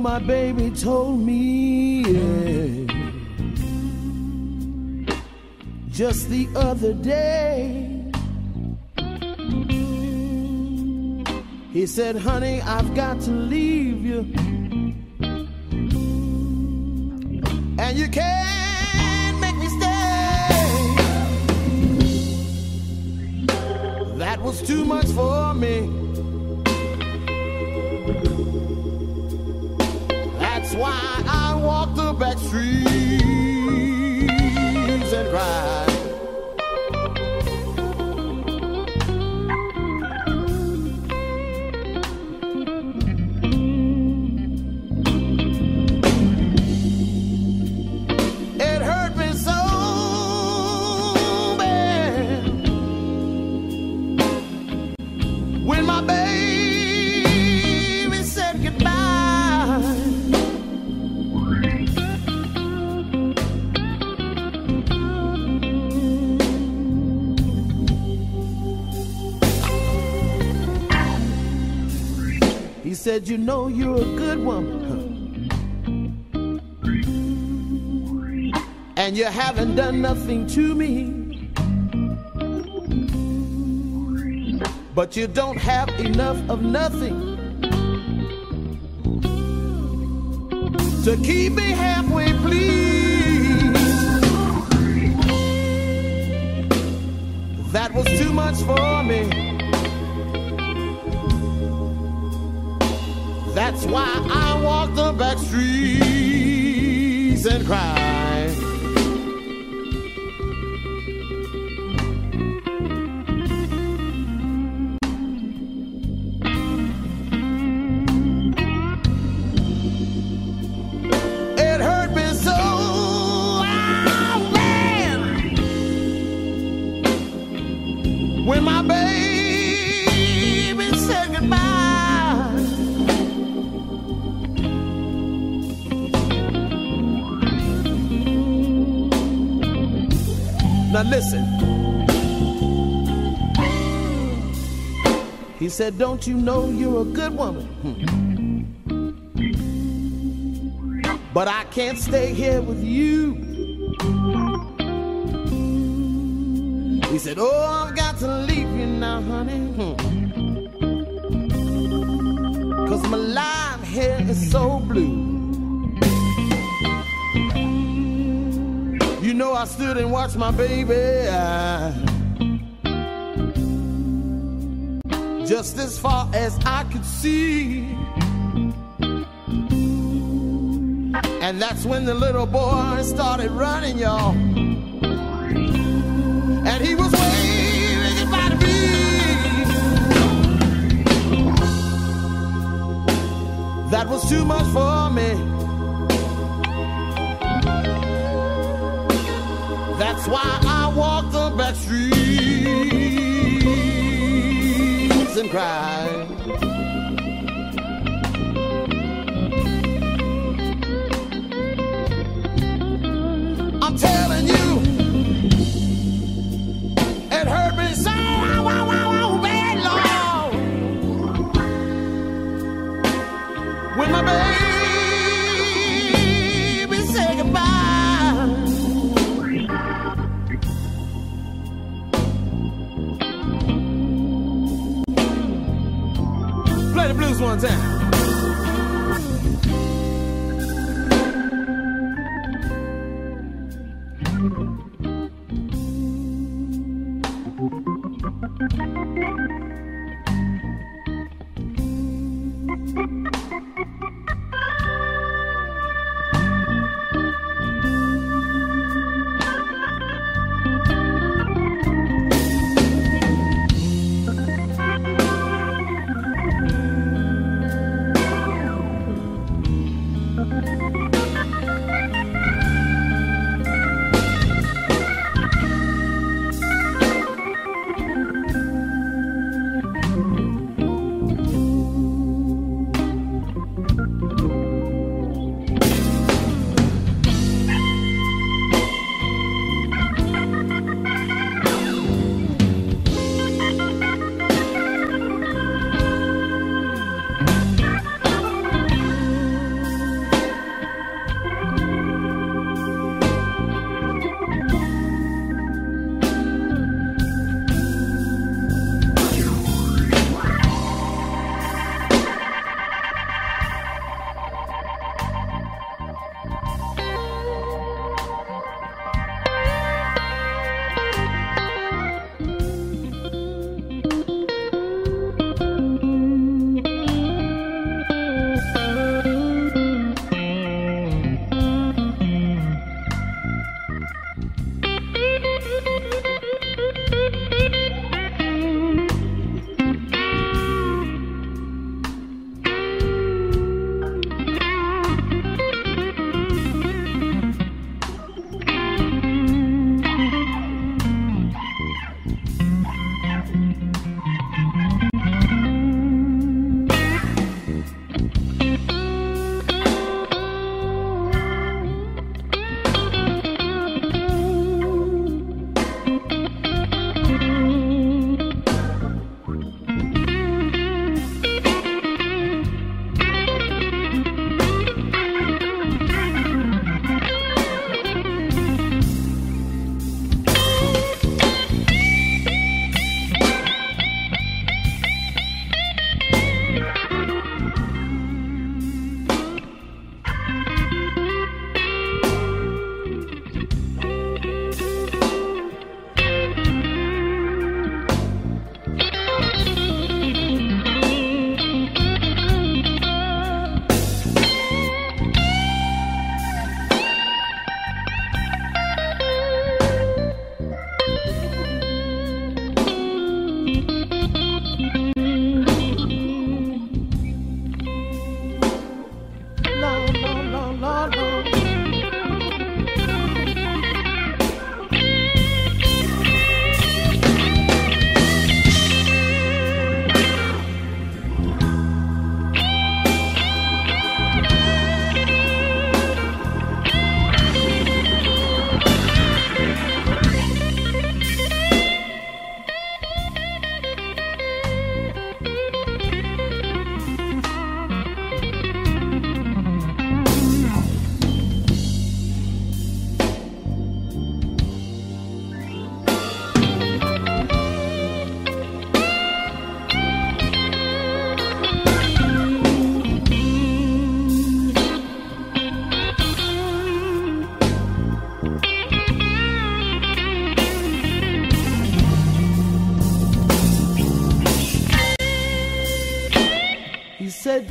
my baby told me yeah, just the other day. He said, honey, I've got to leave you. You know, you're a good woman. and you haven't done nothing to me. But you don't have enough of nothing to keep me halfway, please. That was too much for me. Why I walk the back streets and cry. Said, Don't you know you're a good woman? Hmm. But I can't stay here with you. He said, Oh, I've got to leave you now, honey. Hmm. Cause my life here is so blue. You know, I stood and watched my baby. uh, And that's when the little boy started running, y'all. And he was waving goodbye to me. That was too much for me. That's why I walk the back streets and cry. Play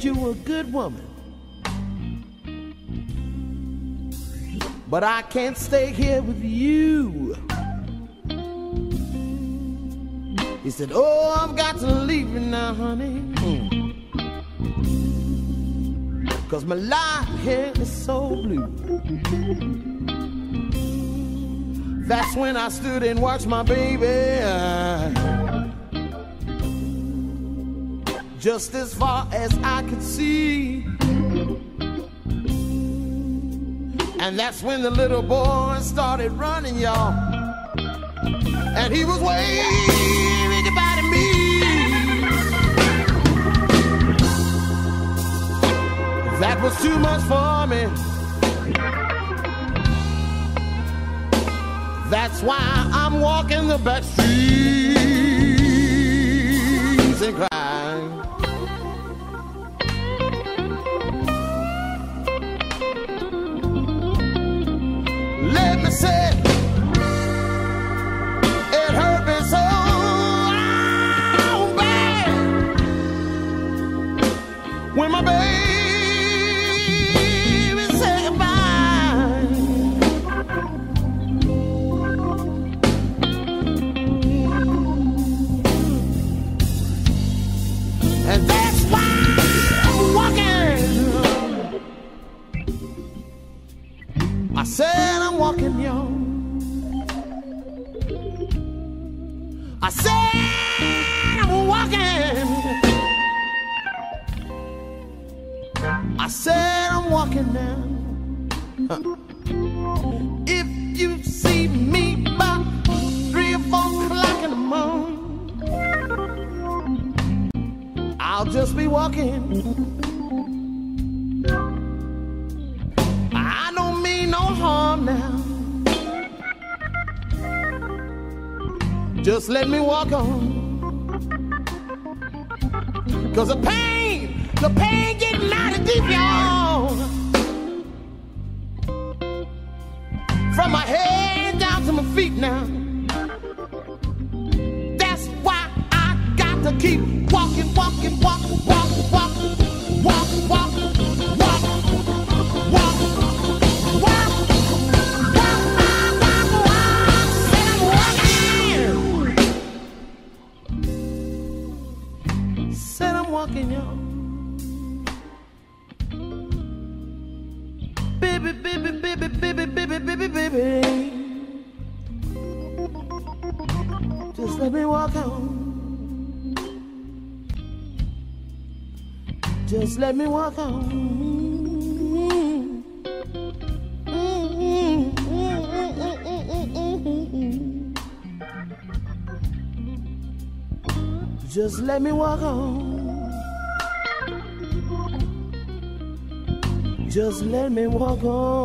You a good woman. But I can't stay here with you. He said, Oh, I've got to leave you now, honey. Hmm. Cause my life here is so blue. That's when I stood and watched my baby. Just as far as I could see. And that's when the little boy started running, y'all. And he was waving goodbye to me. That was too much for me. That's why I'm walking the back streets let me walk on. Just let me walk on. Just let me walk on.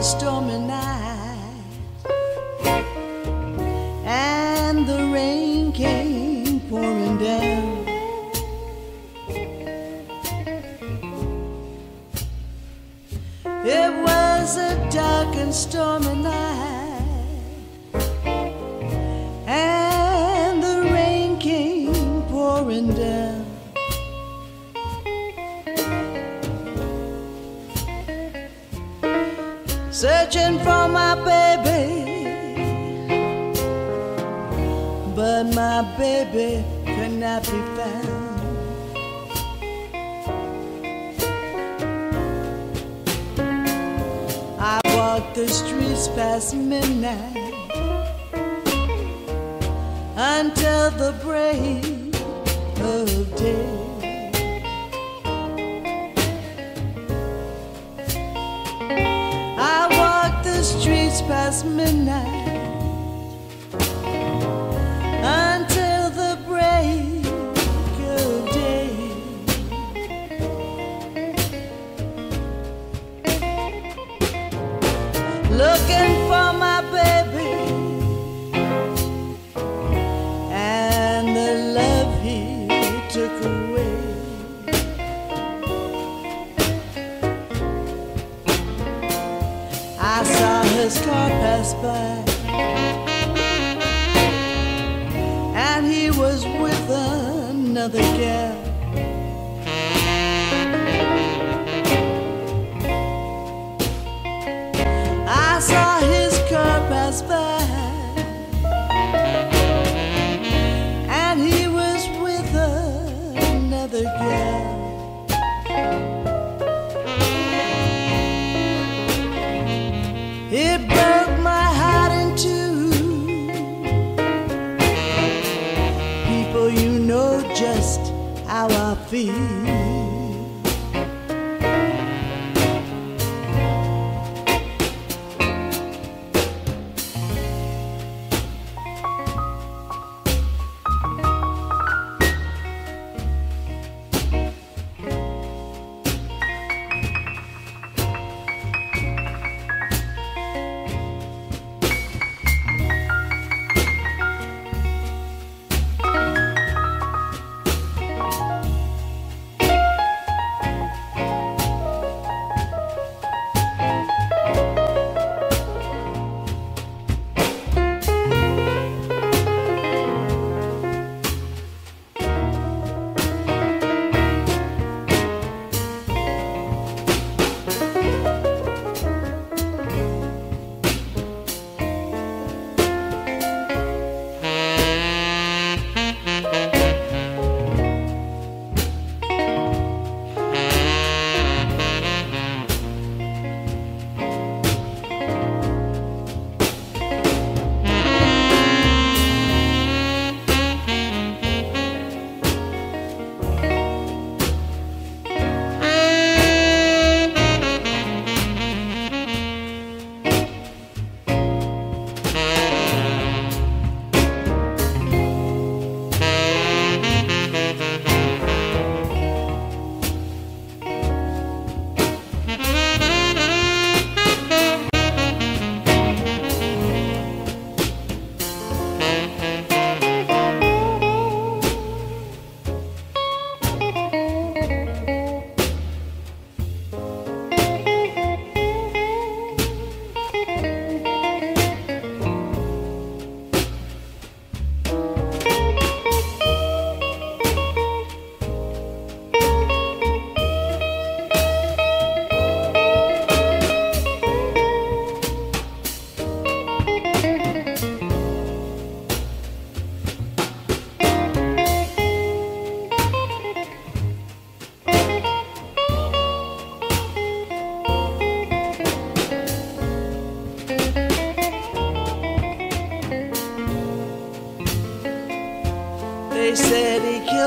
Dark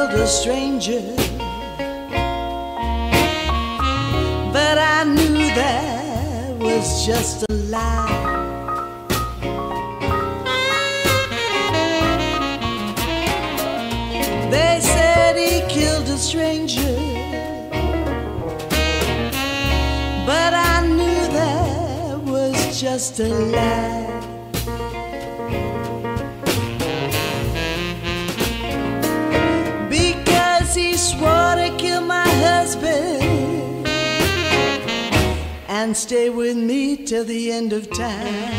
elder stranger. But I knew that was just a lie. They said he killed a stranger. But I knew that was just a lie. till the end of time.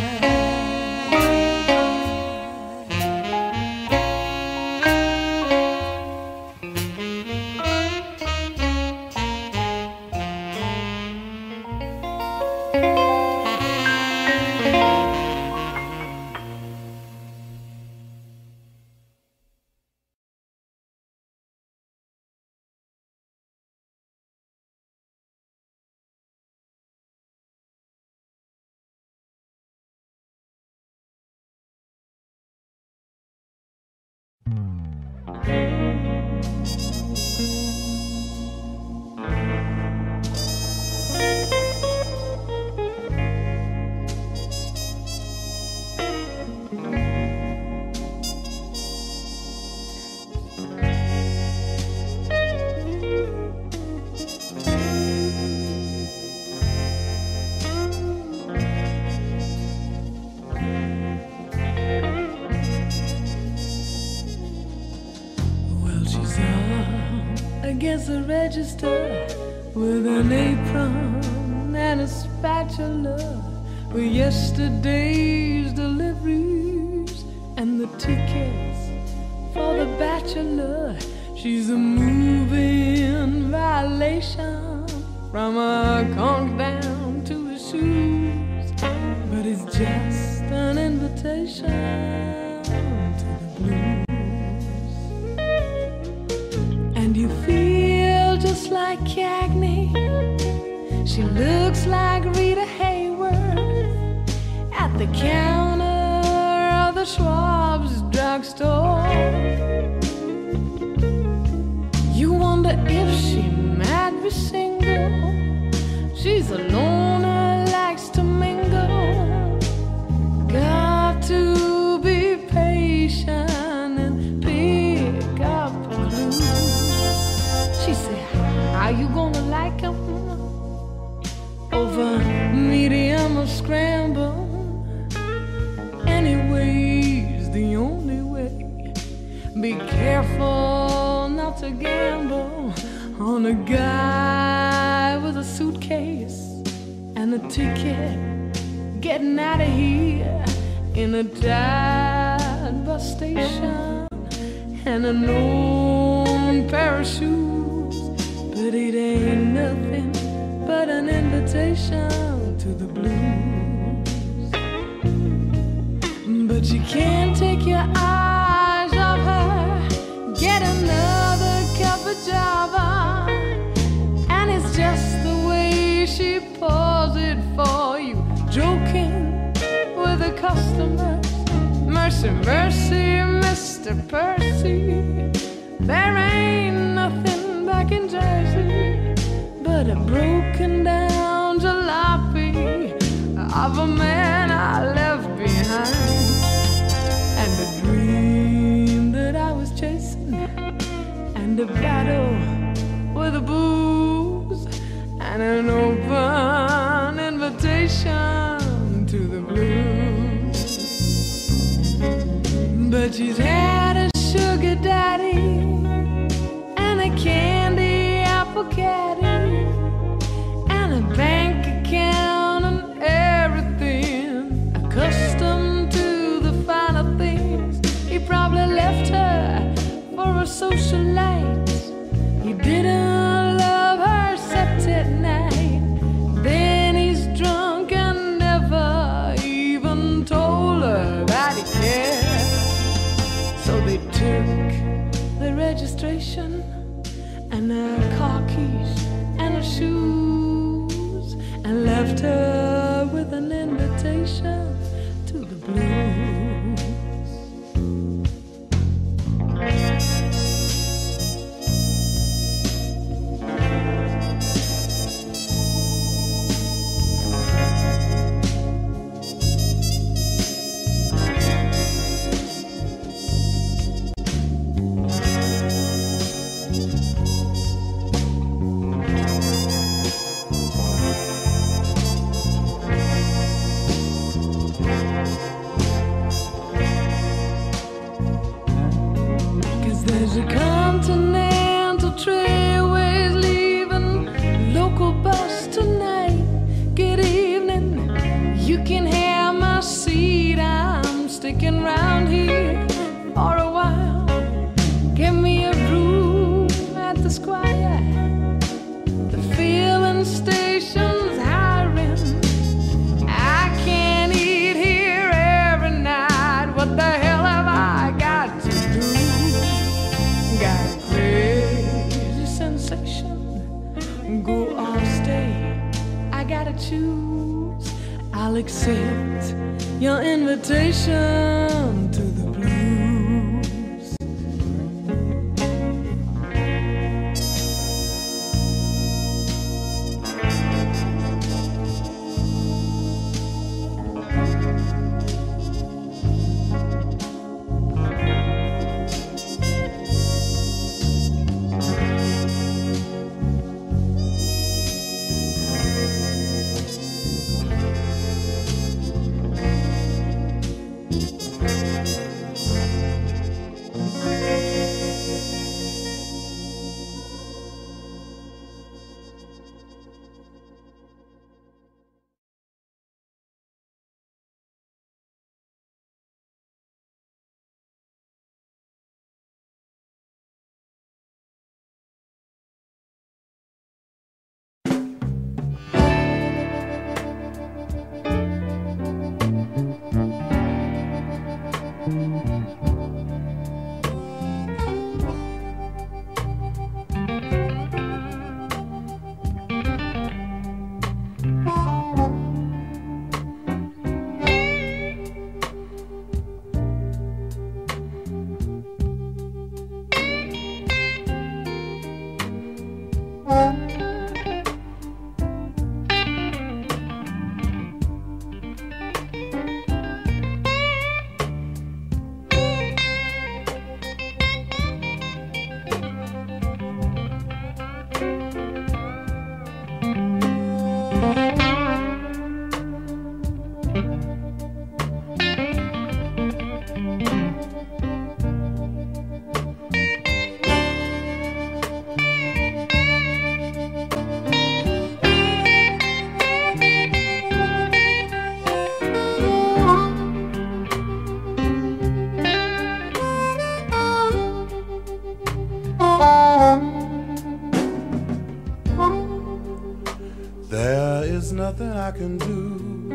Can do.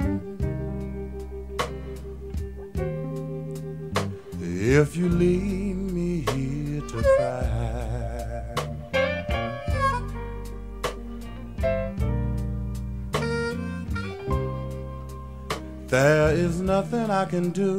If you leave me here to find. there is nothing I can do.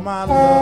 My love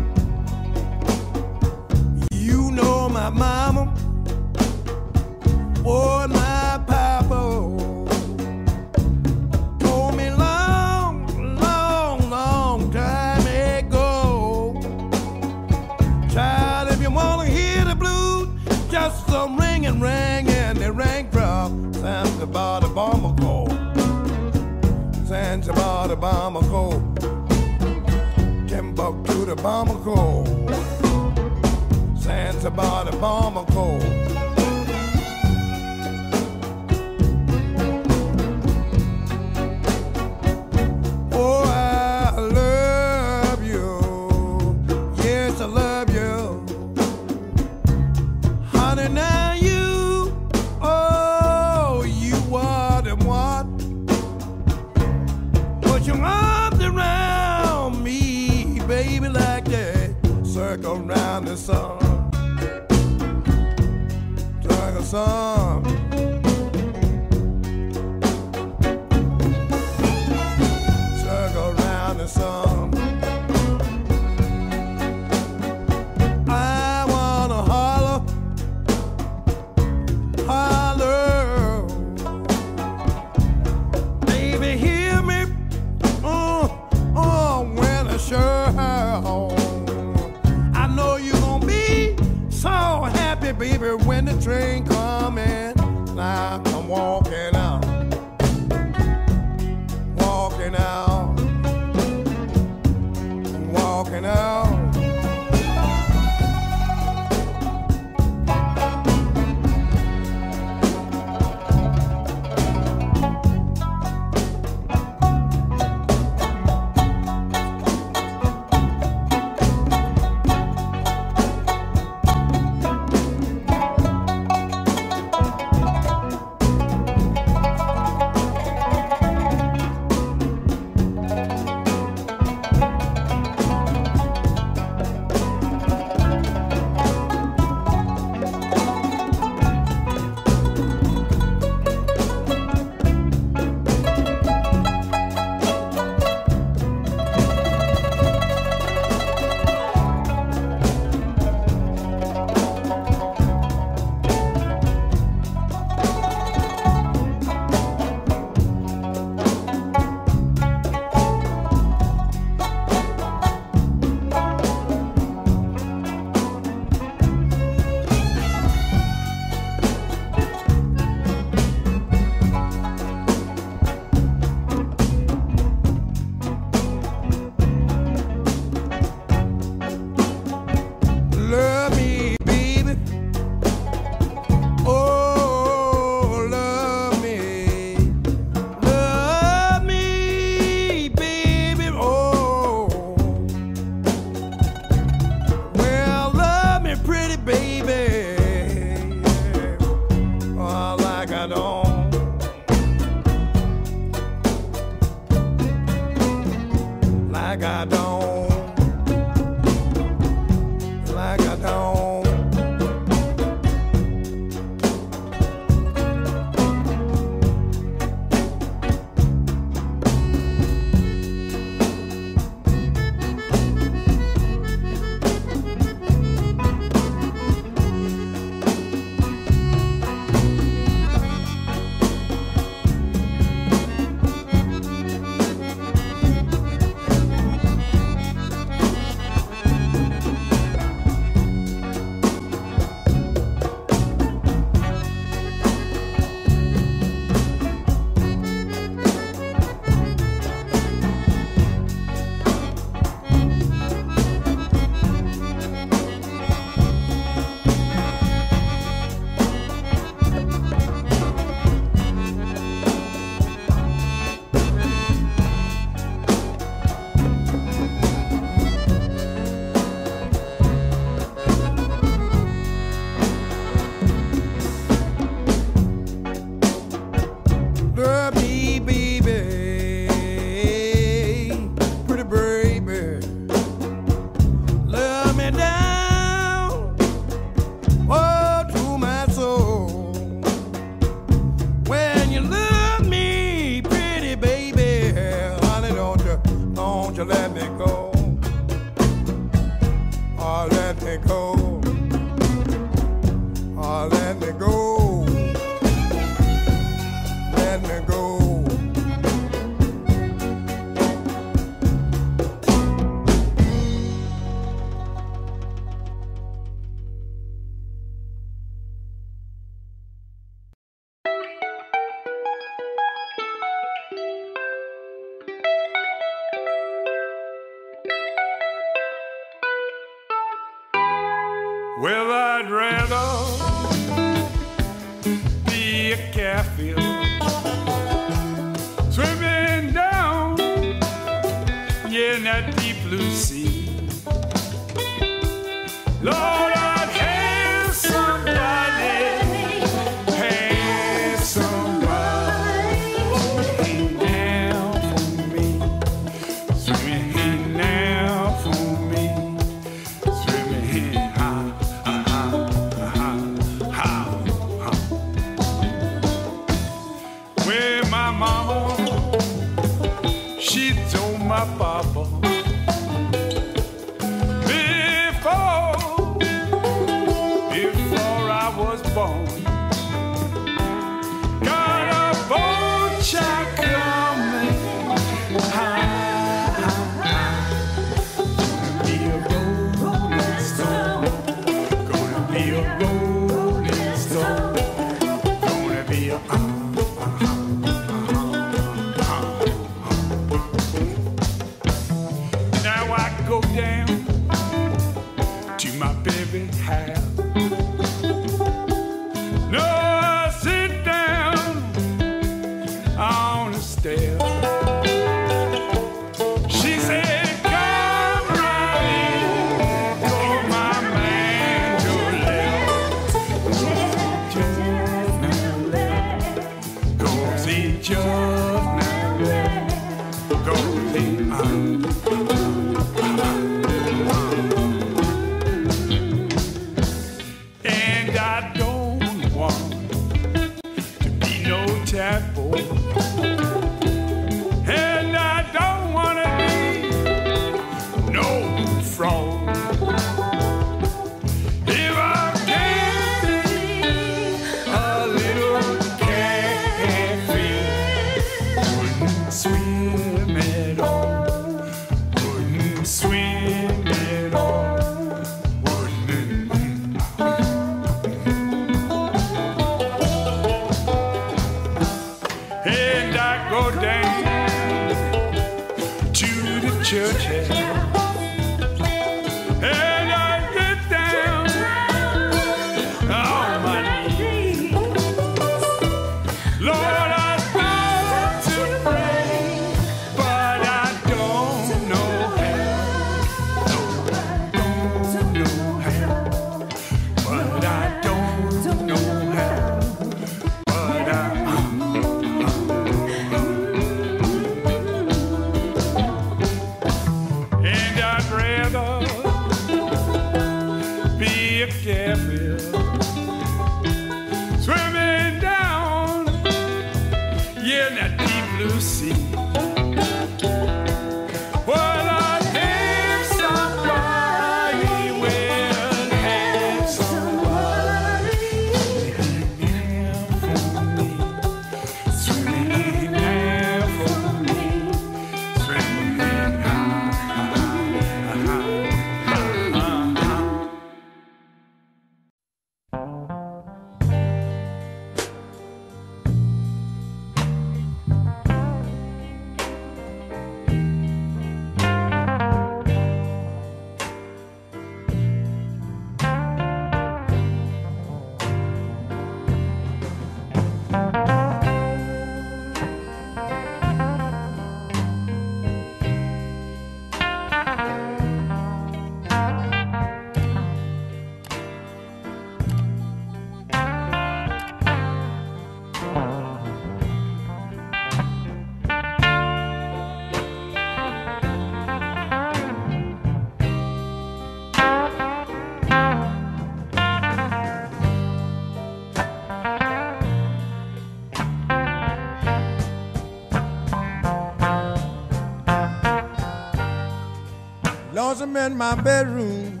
lonesome in my bedroom.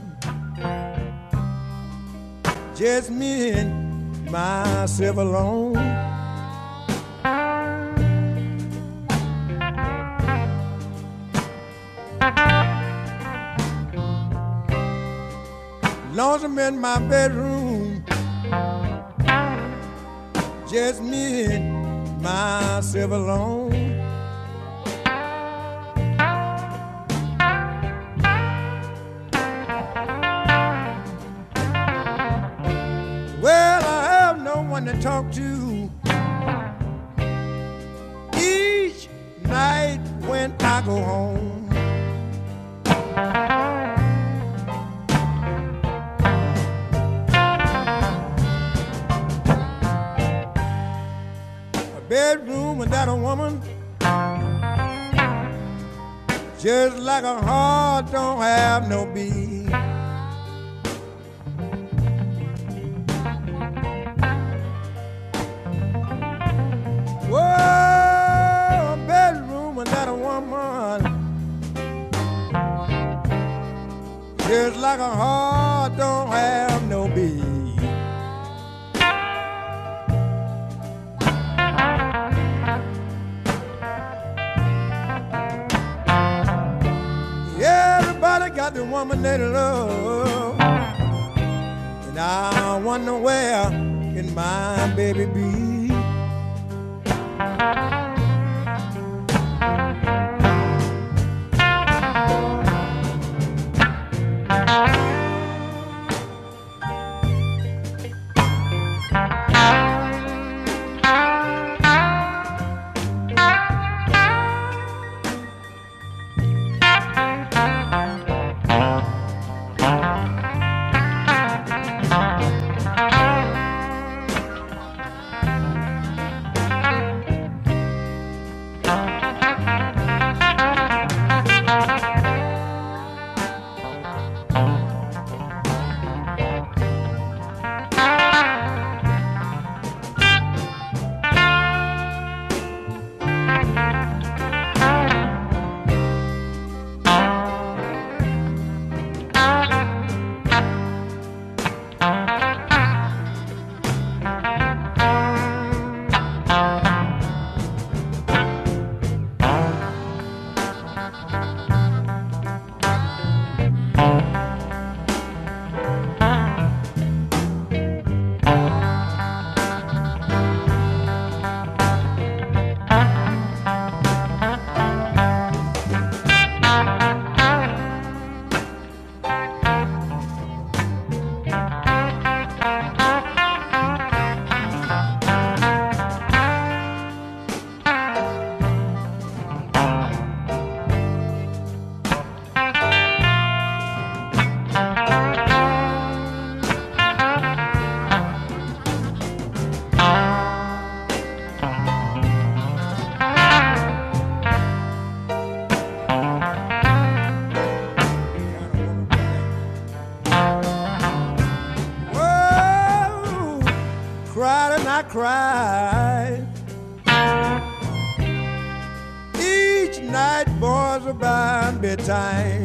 Just me and myself alone. Lonesome in my bedroom. Just me and myself alone. Like a cried. Each night, boys, about bedtime.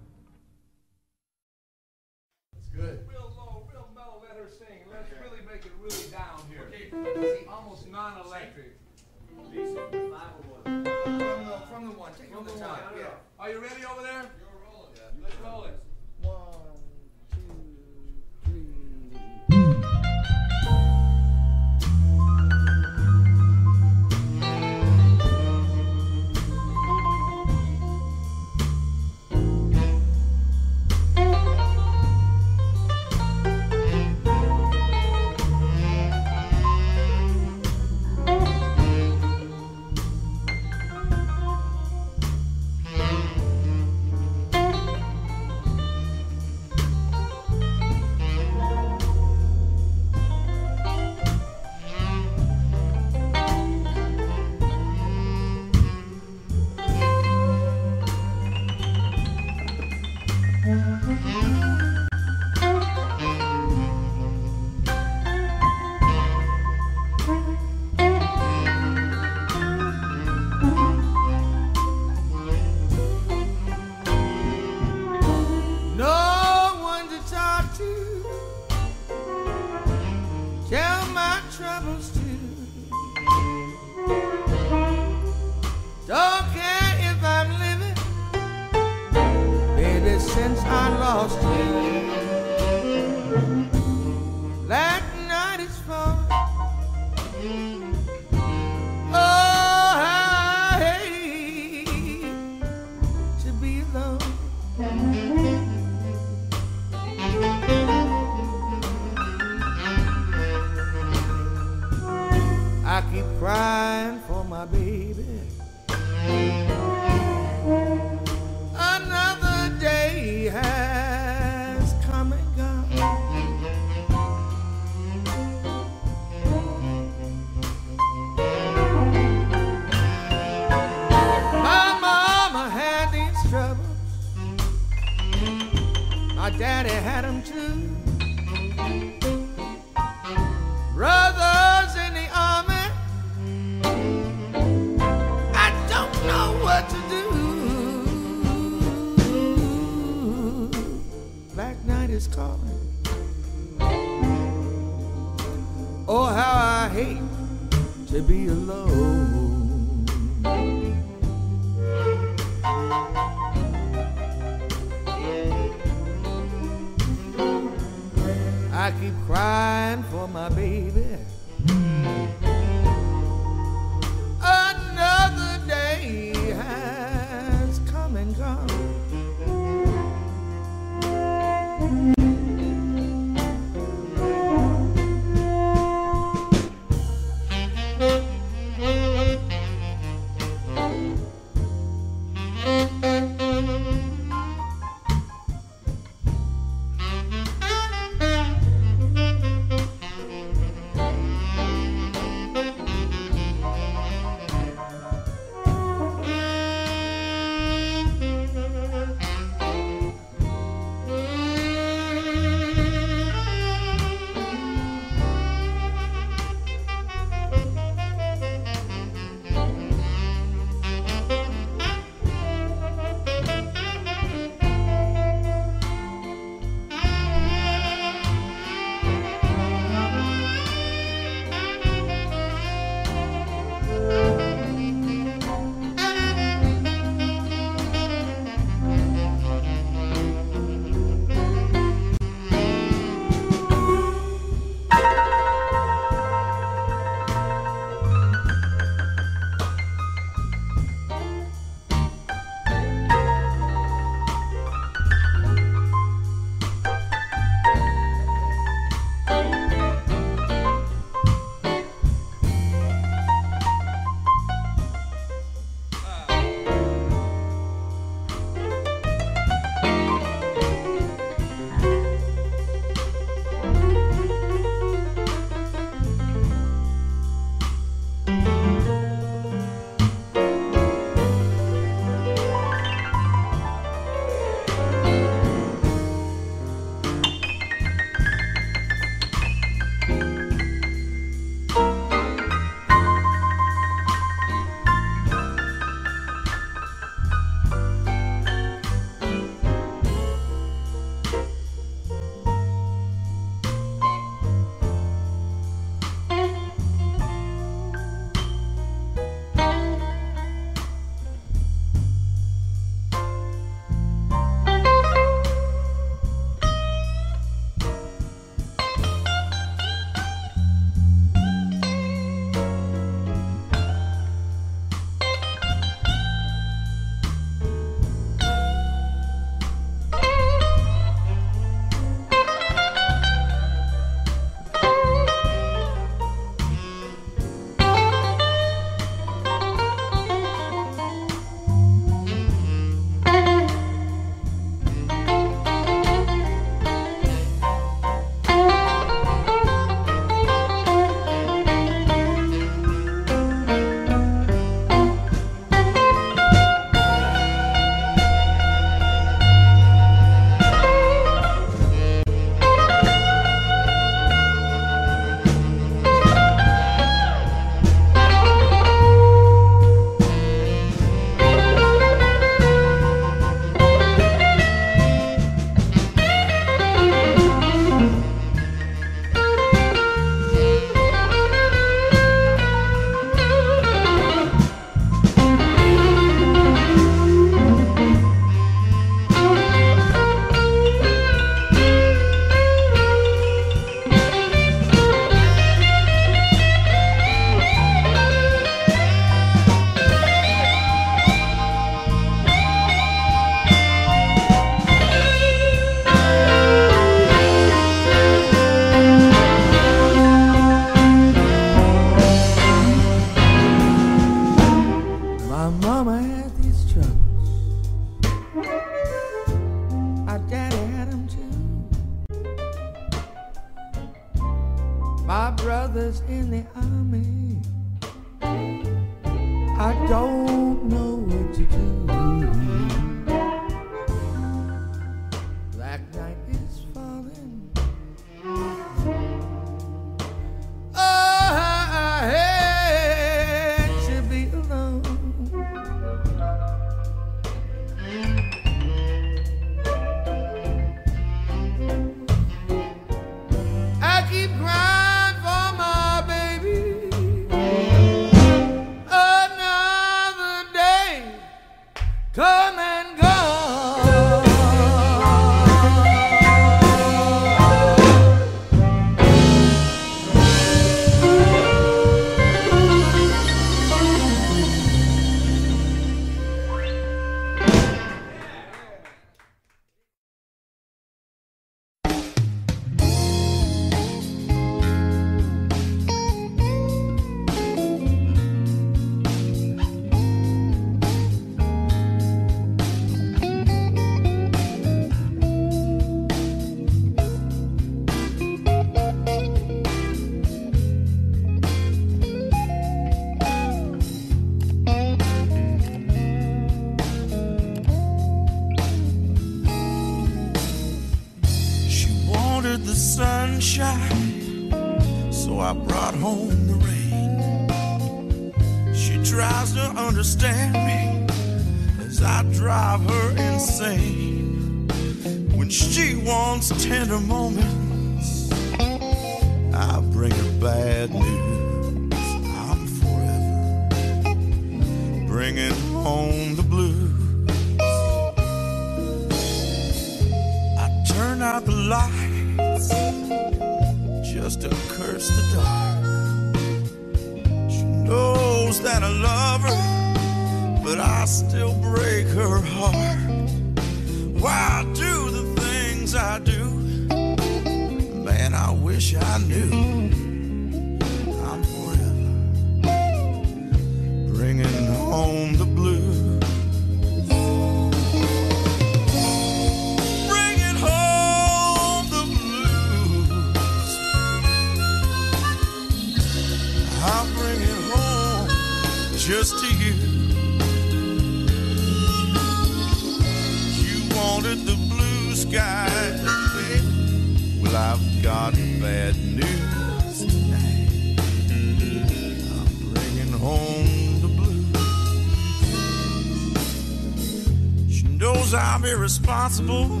Irresponsible,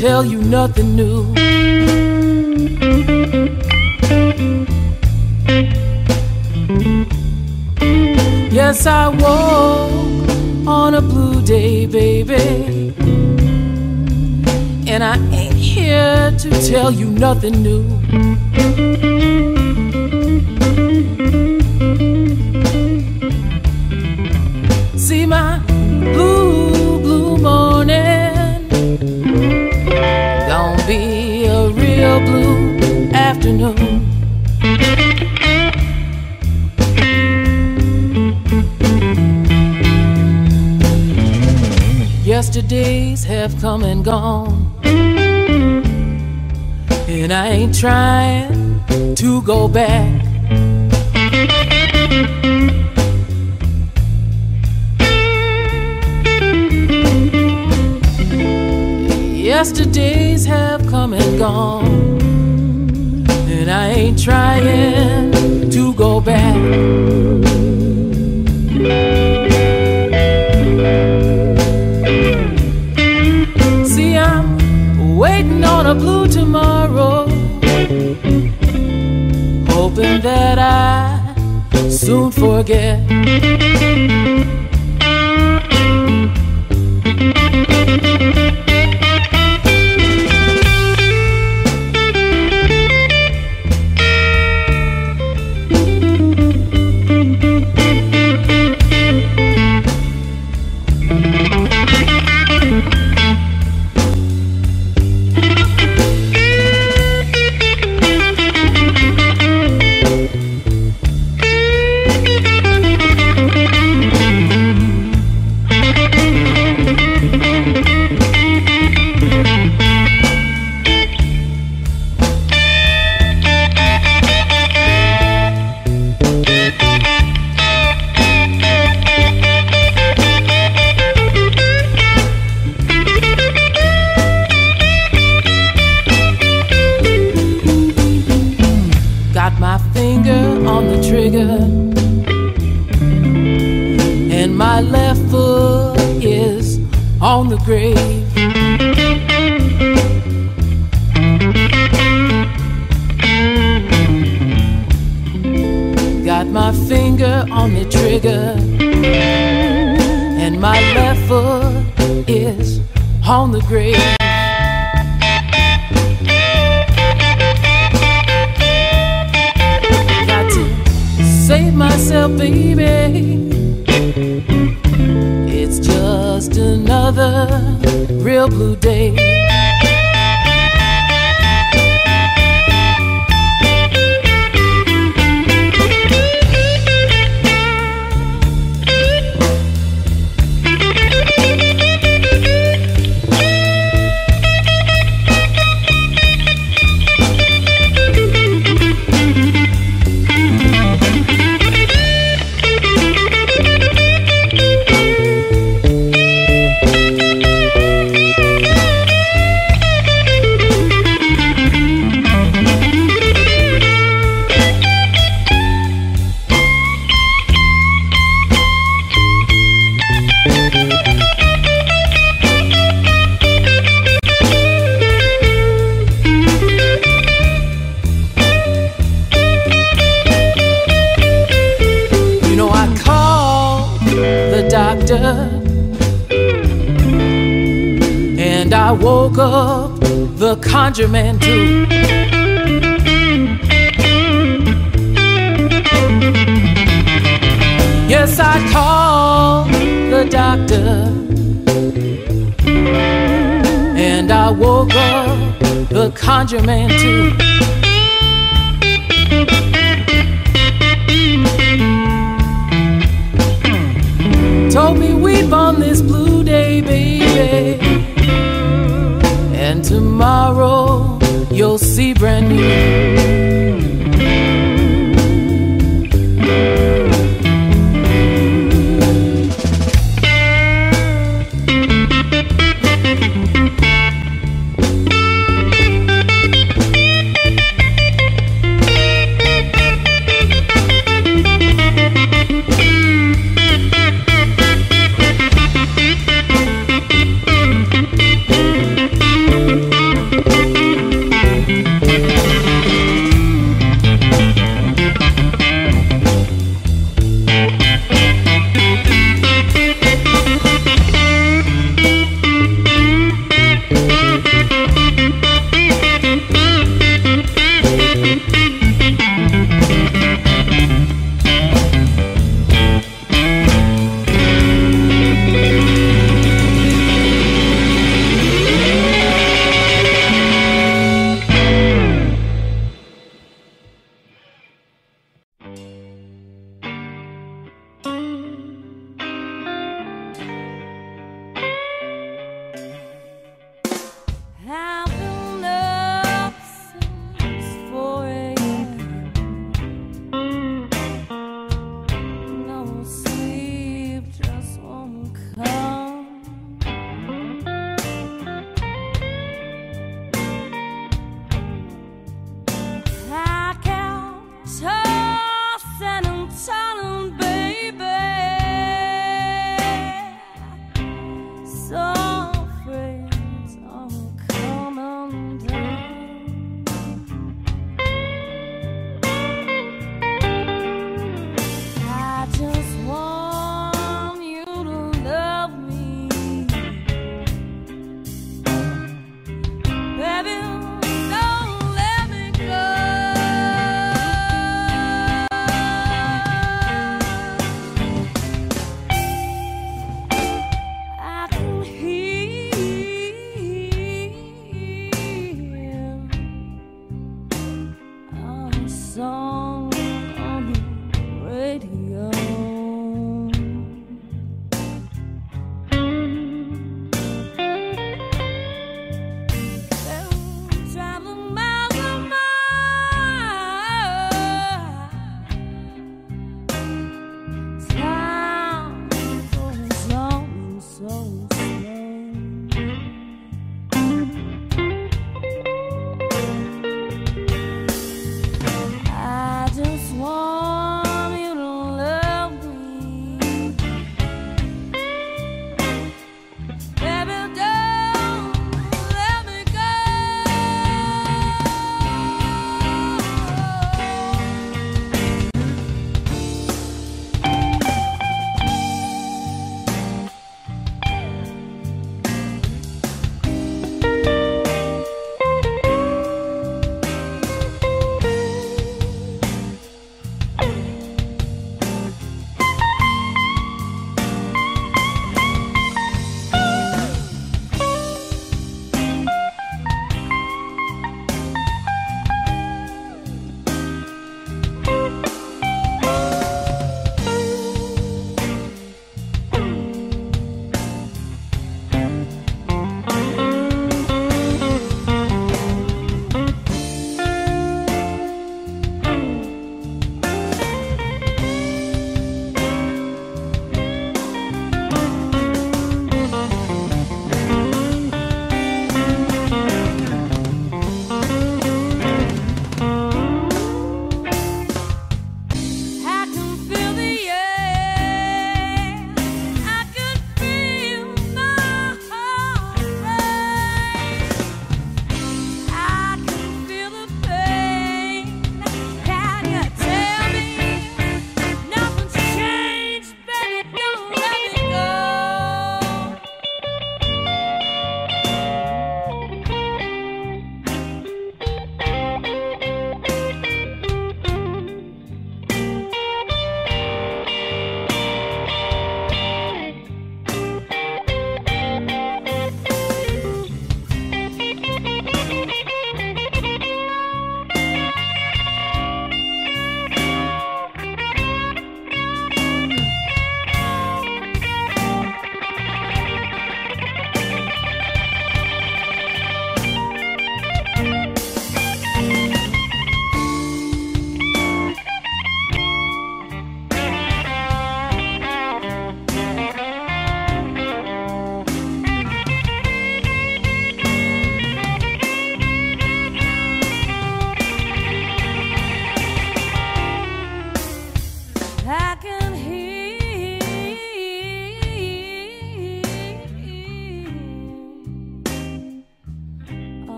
tell you nothing new. Yes, I woke on a blue day, baby. And I ain't here to tell you nothing new.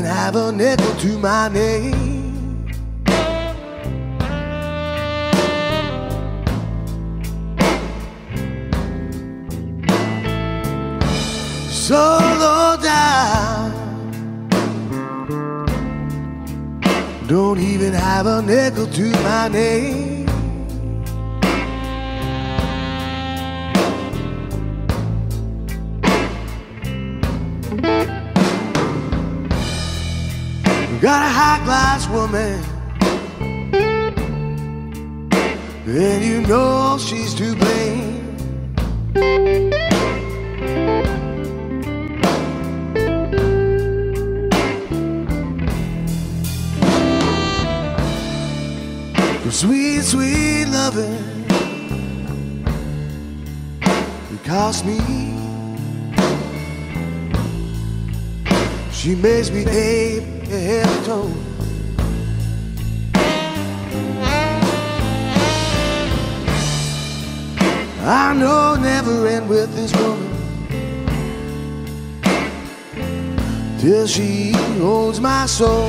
Even have a nickel to my name. So low down. Don't even have a nickel to my name. Woman, and you know she's to blame. For sweet, sweet loving, it cost me. She makes me she holds my soul.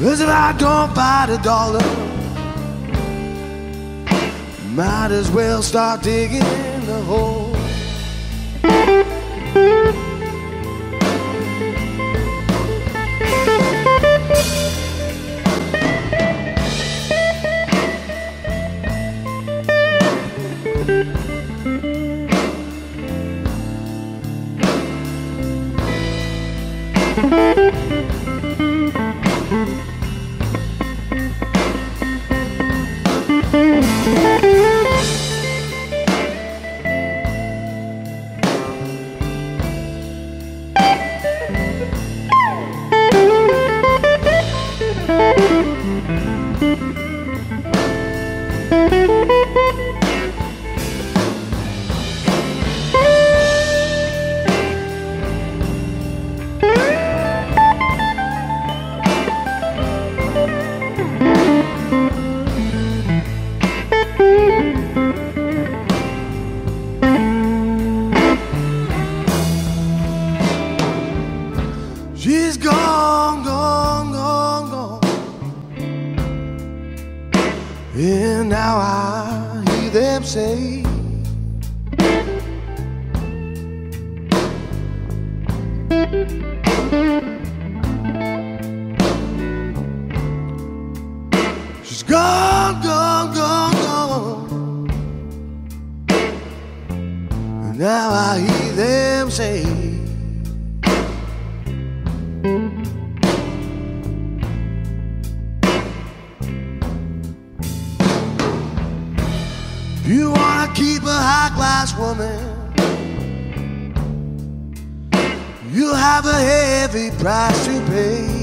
Cause if I don't find a dollar, might as well start digging the hole. You'll have a heavy price to pay.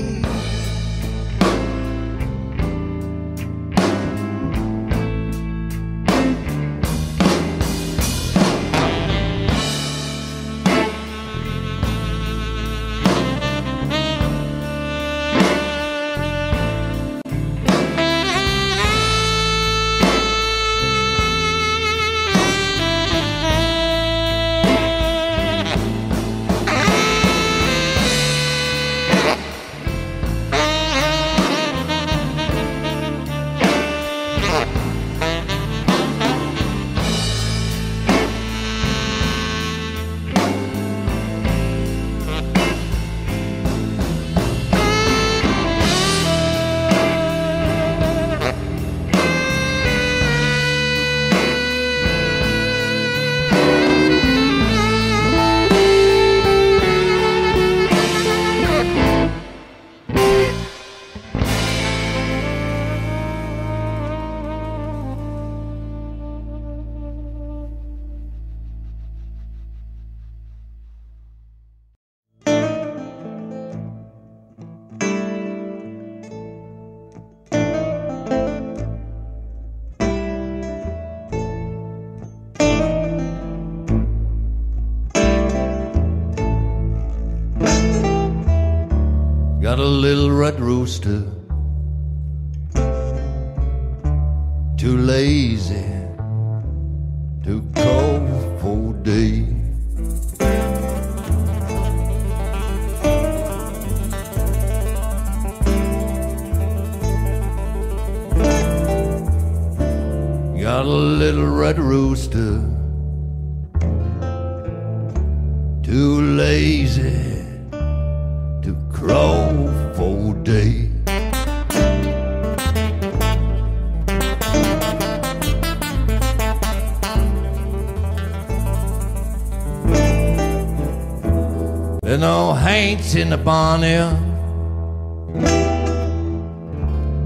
Little red rooster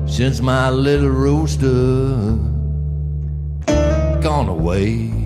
since my little rooster gone away.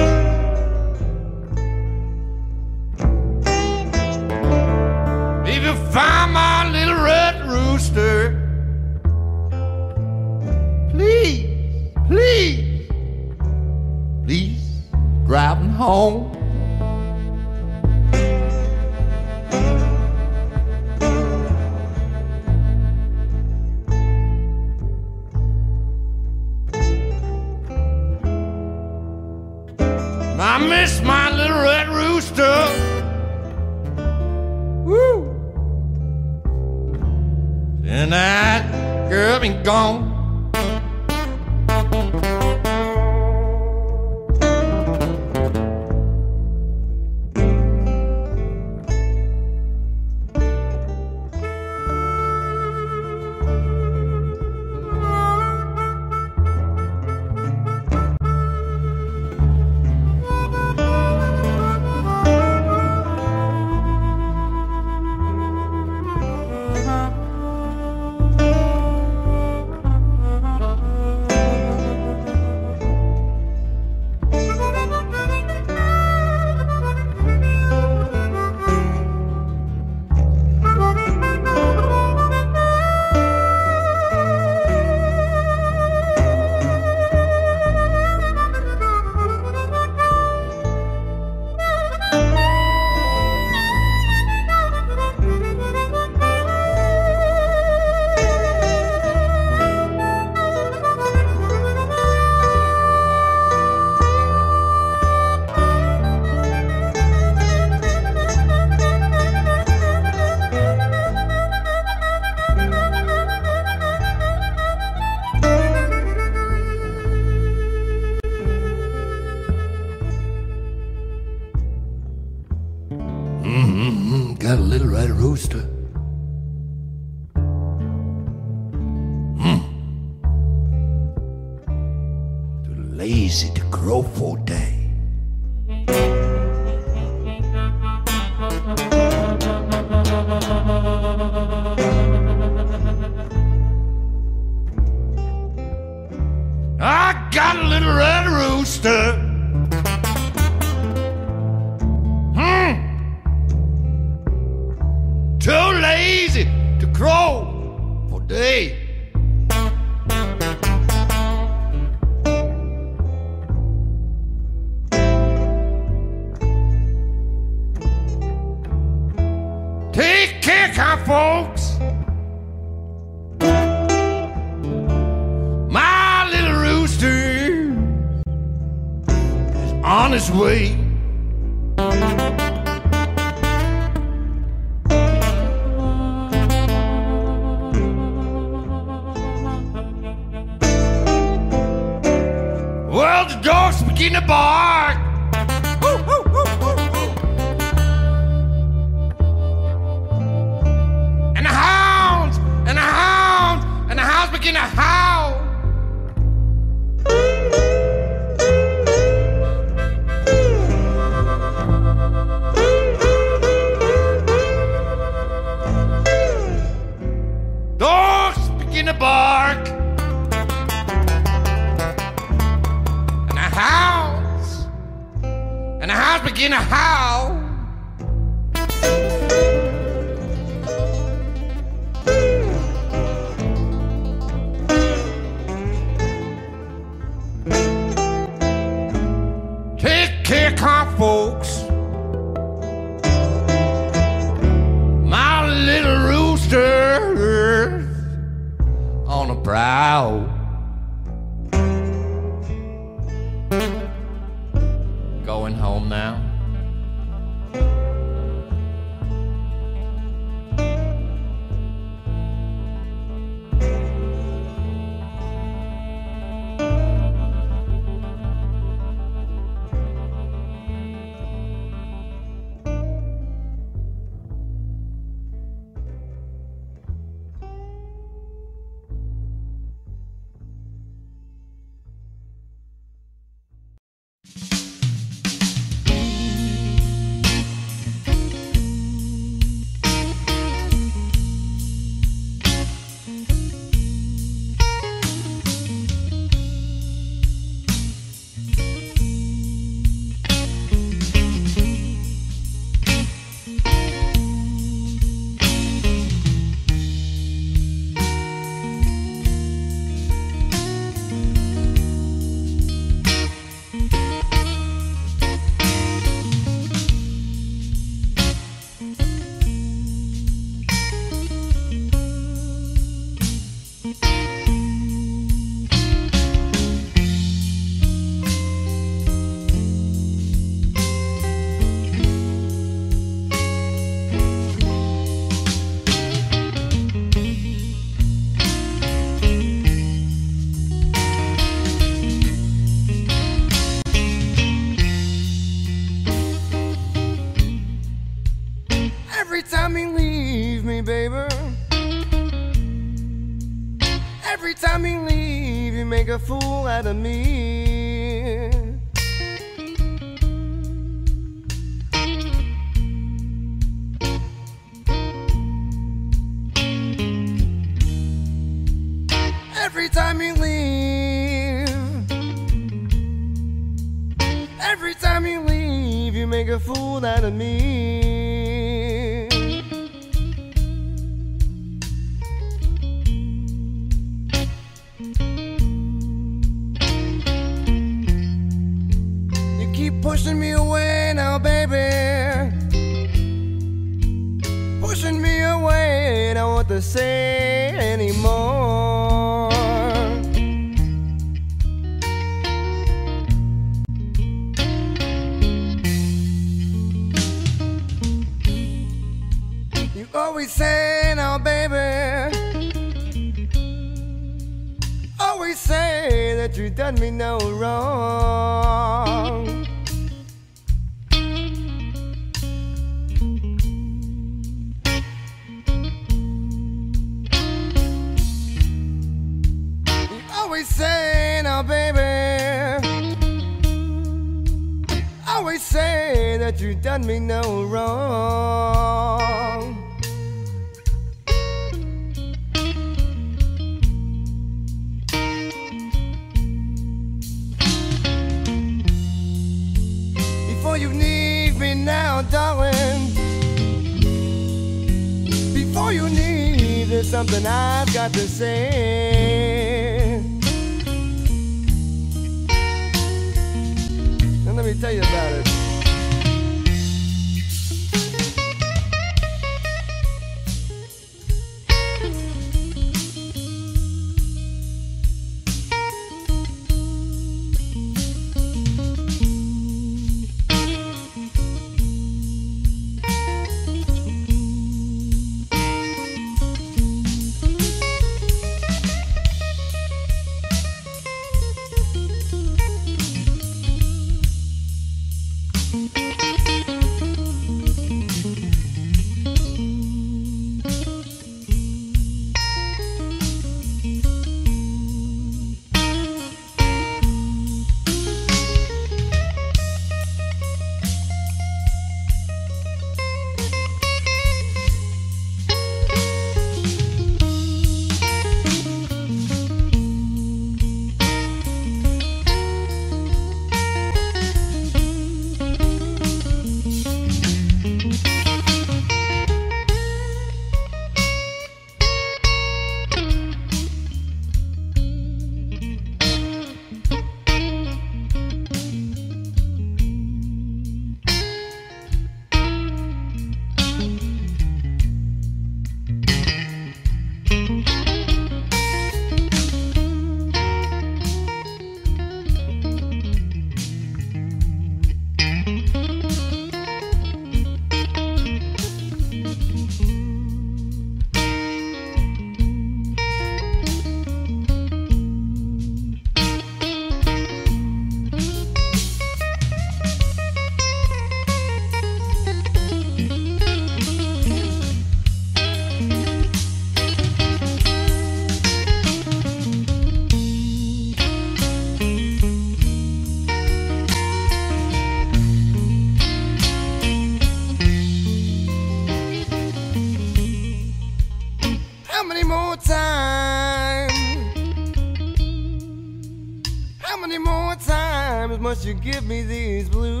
Must you give me these blues?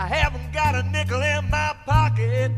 I haven't got a nickel in my pocket,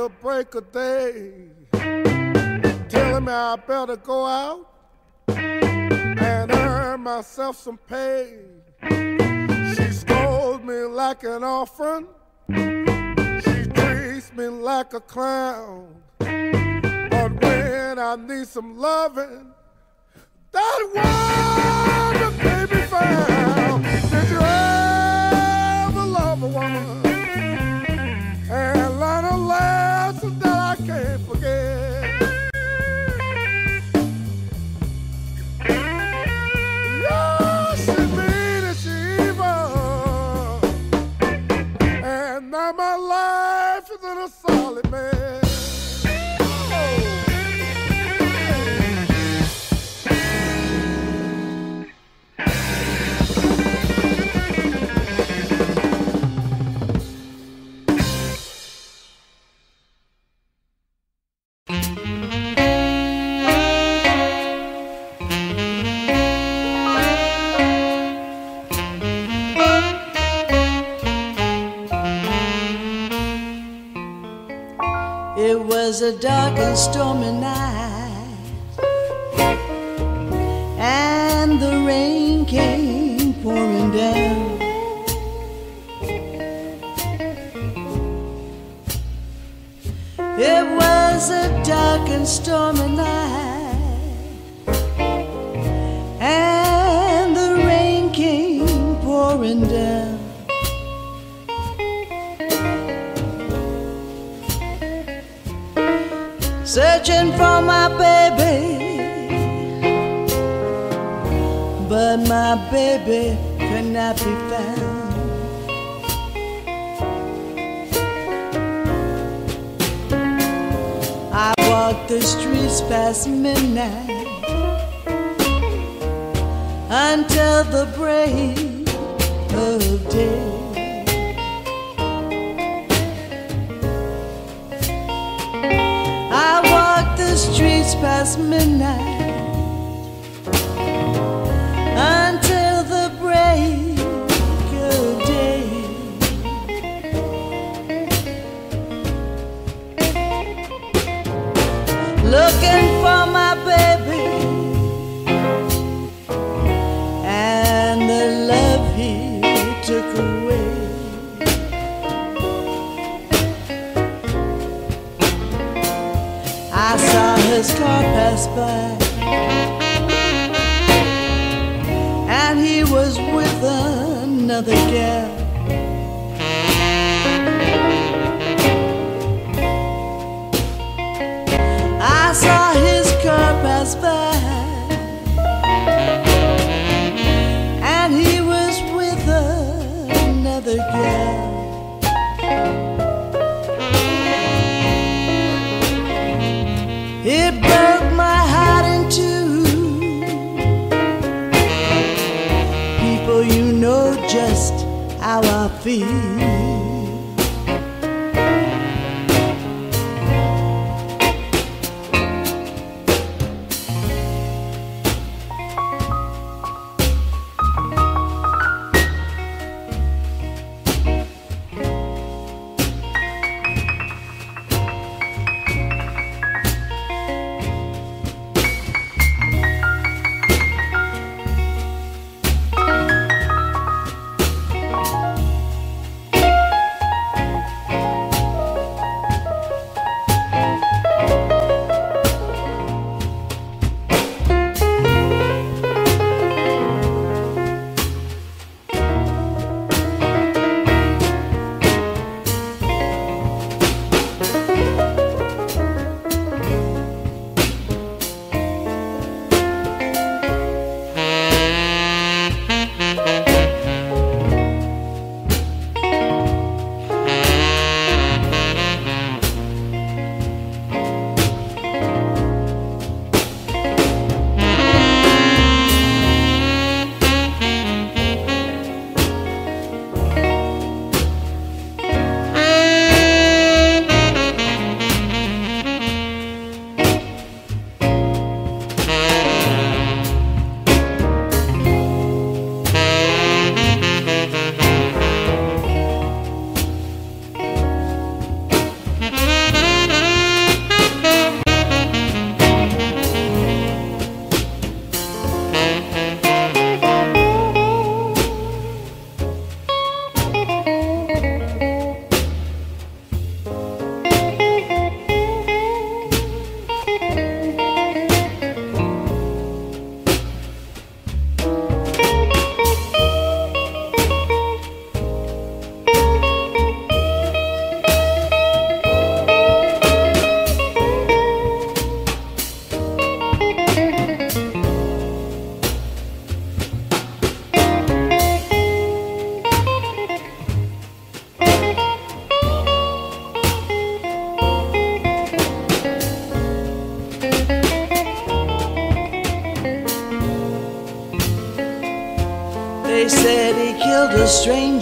the break of day, telling me I better go out and earn myself some pay. She scolds me like an orphan, she treats me like a clown. But when I need some loving, that woman baby found. Did you ever love a woman my life is in a solid dark and stormy night, and the rain came pouring down. It was a dark and stormy my baby could not be found. I walked the streets past midnight until the break of day. I walked the streets past midnight another gal.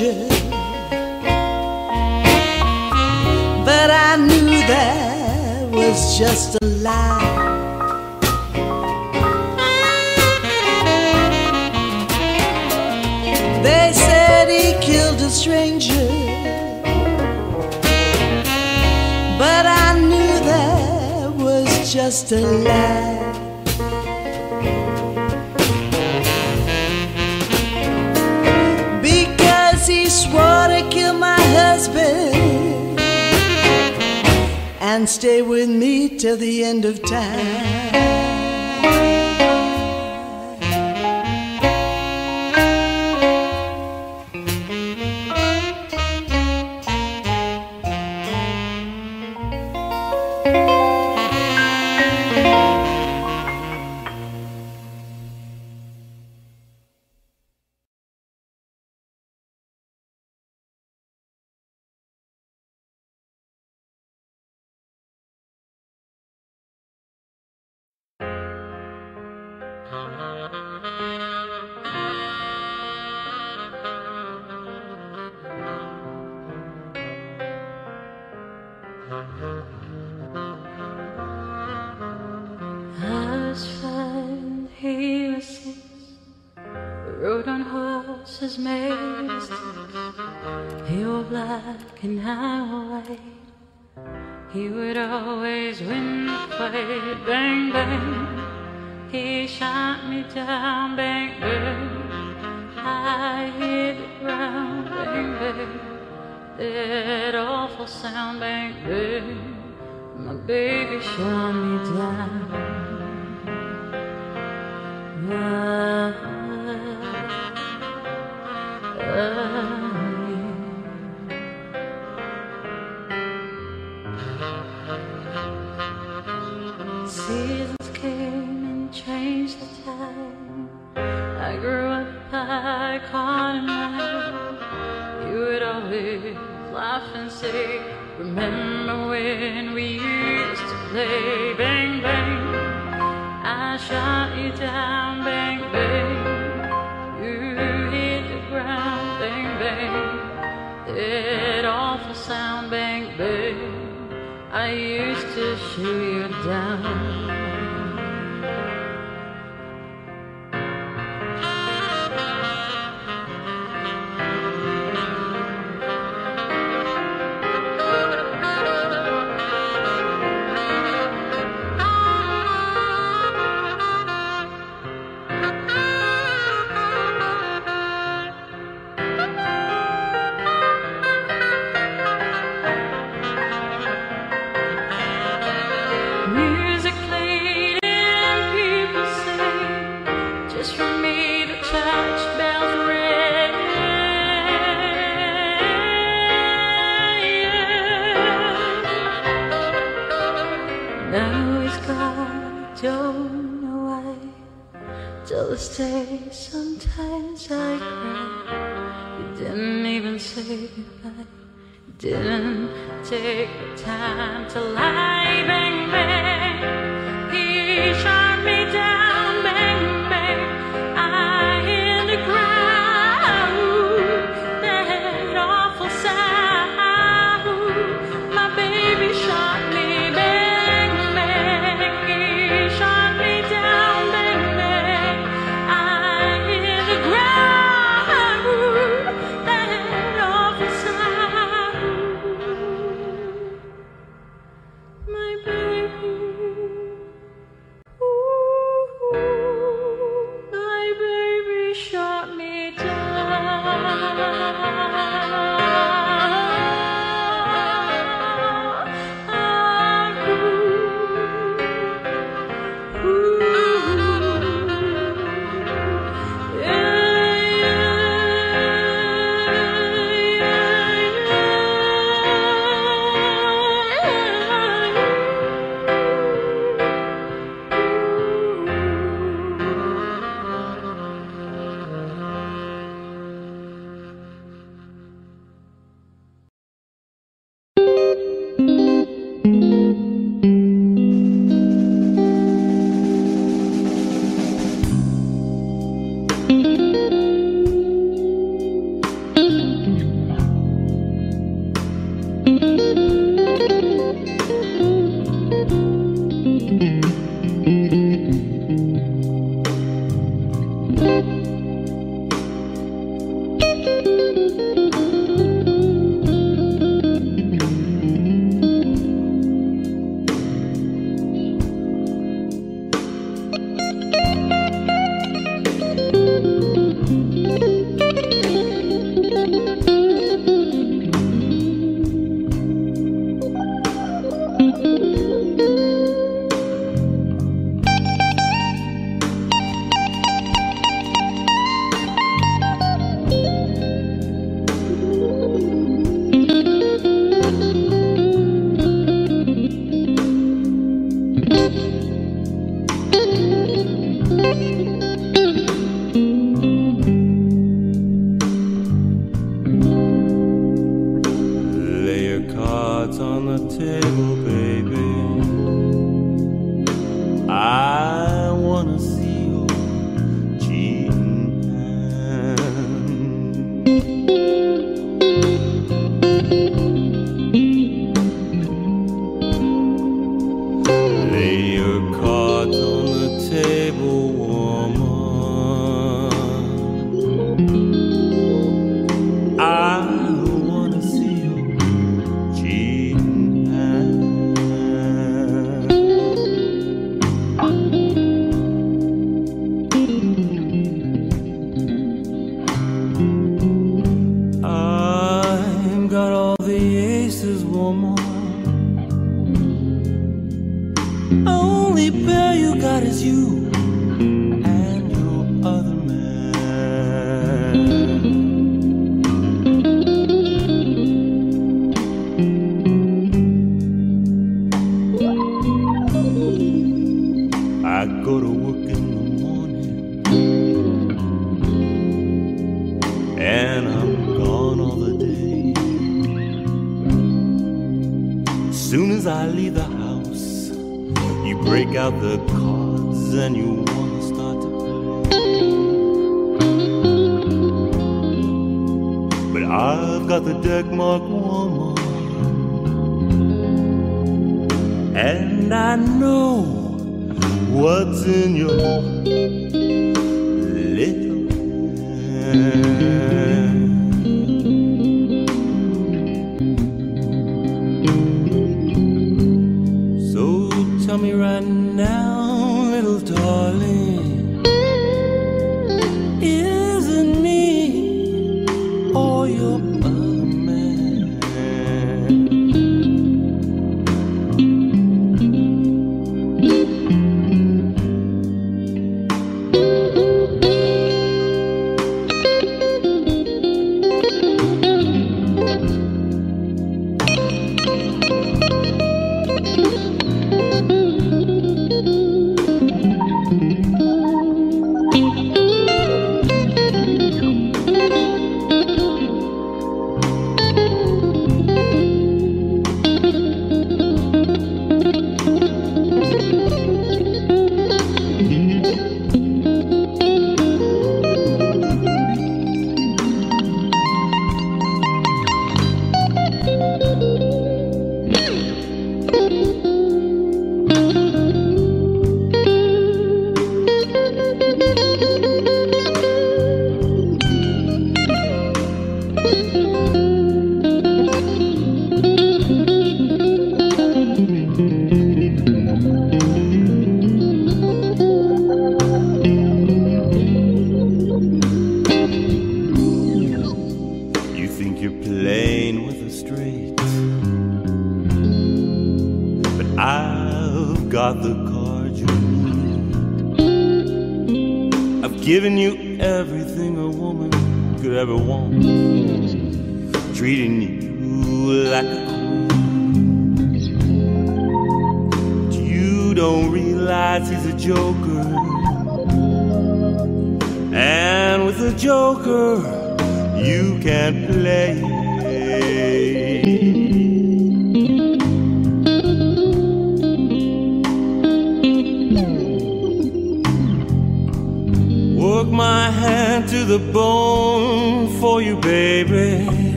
A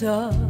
here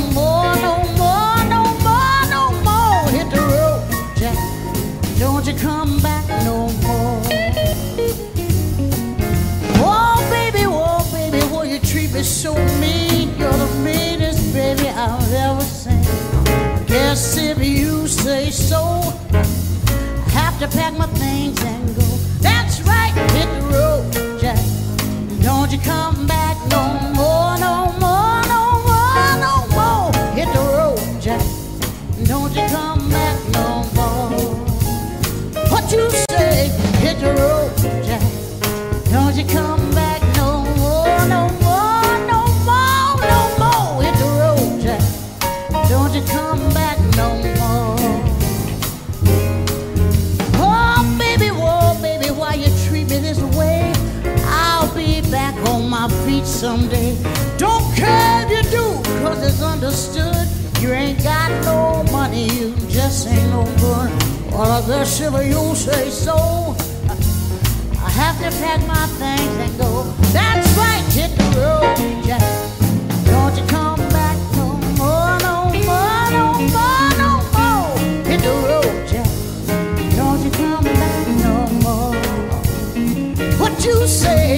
so. I have to pack my things and go. That's right, hit the road, Jack. Don't you come back no more. someday. Don't care if you do, cause it's understood. You ain't got no money, you just ain't no good. All of the shiver, you say so. I have to pack my things and go. That's right, hit the road, Jack. Don't you come back no more, no more, no more, no more. Hit the road, Jack. Don't you come back no more. What you say?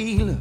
I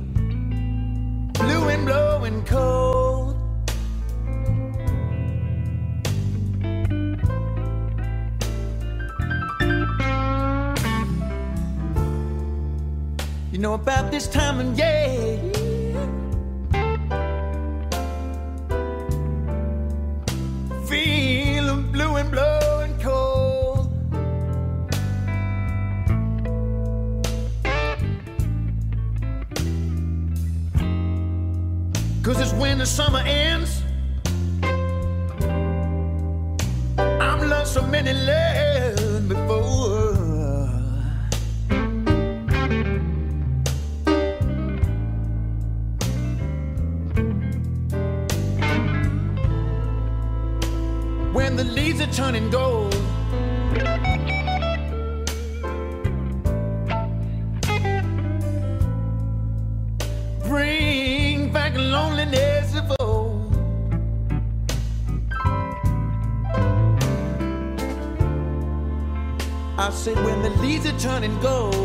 the leaves are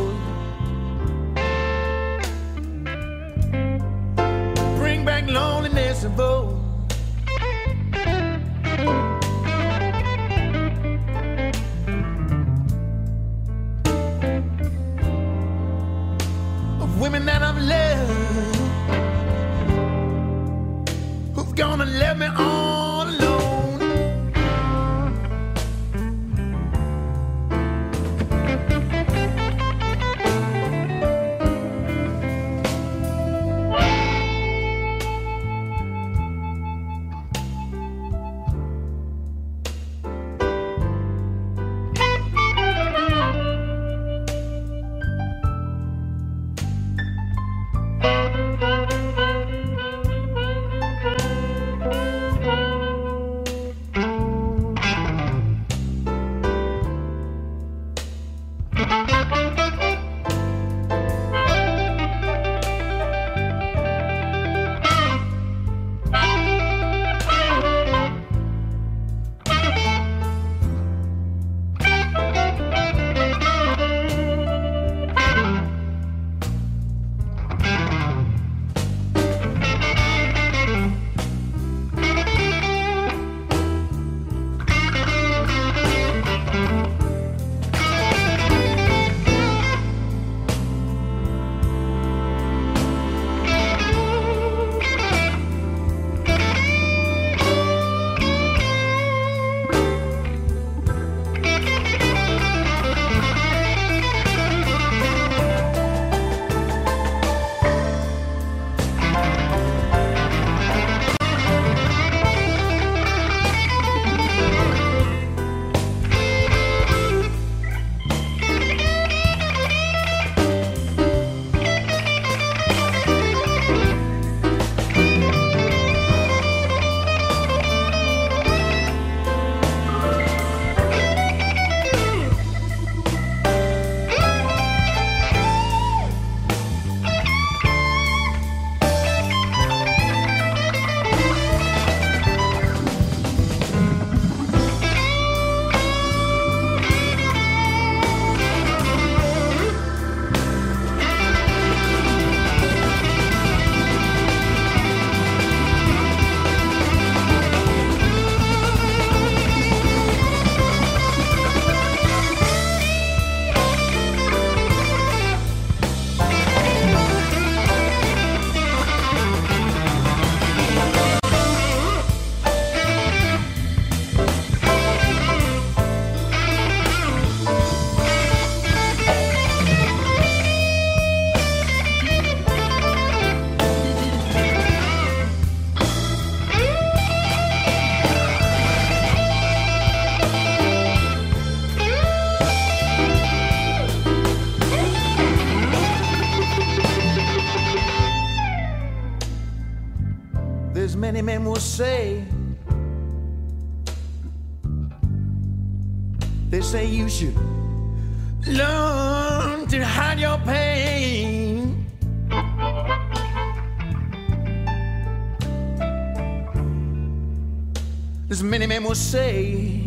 say?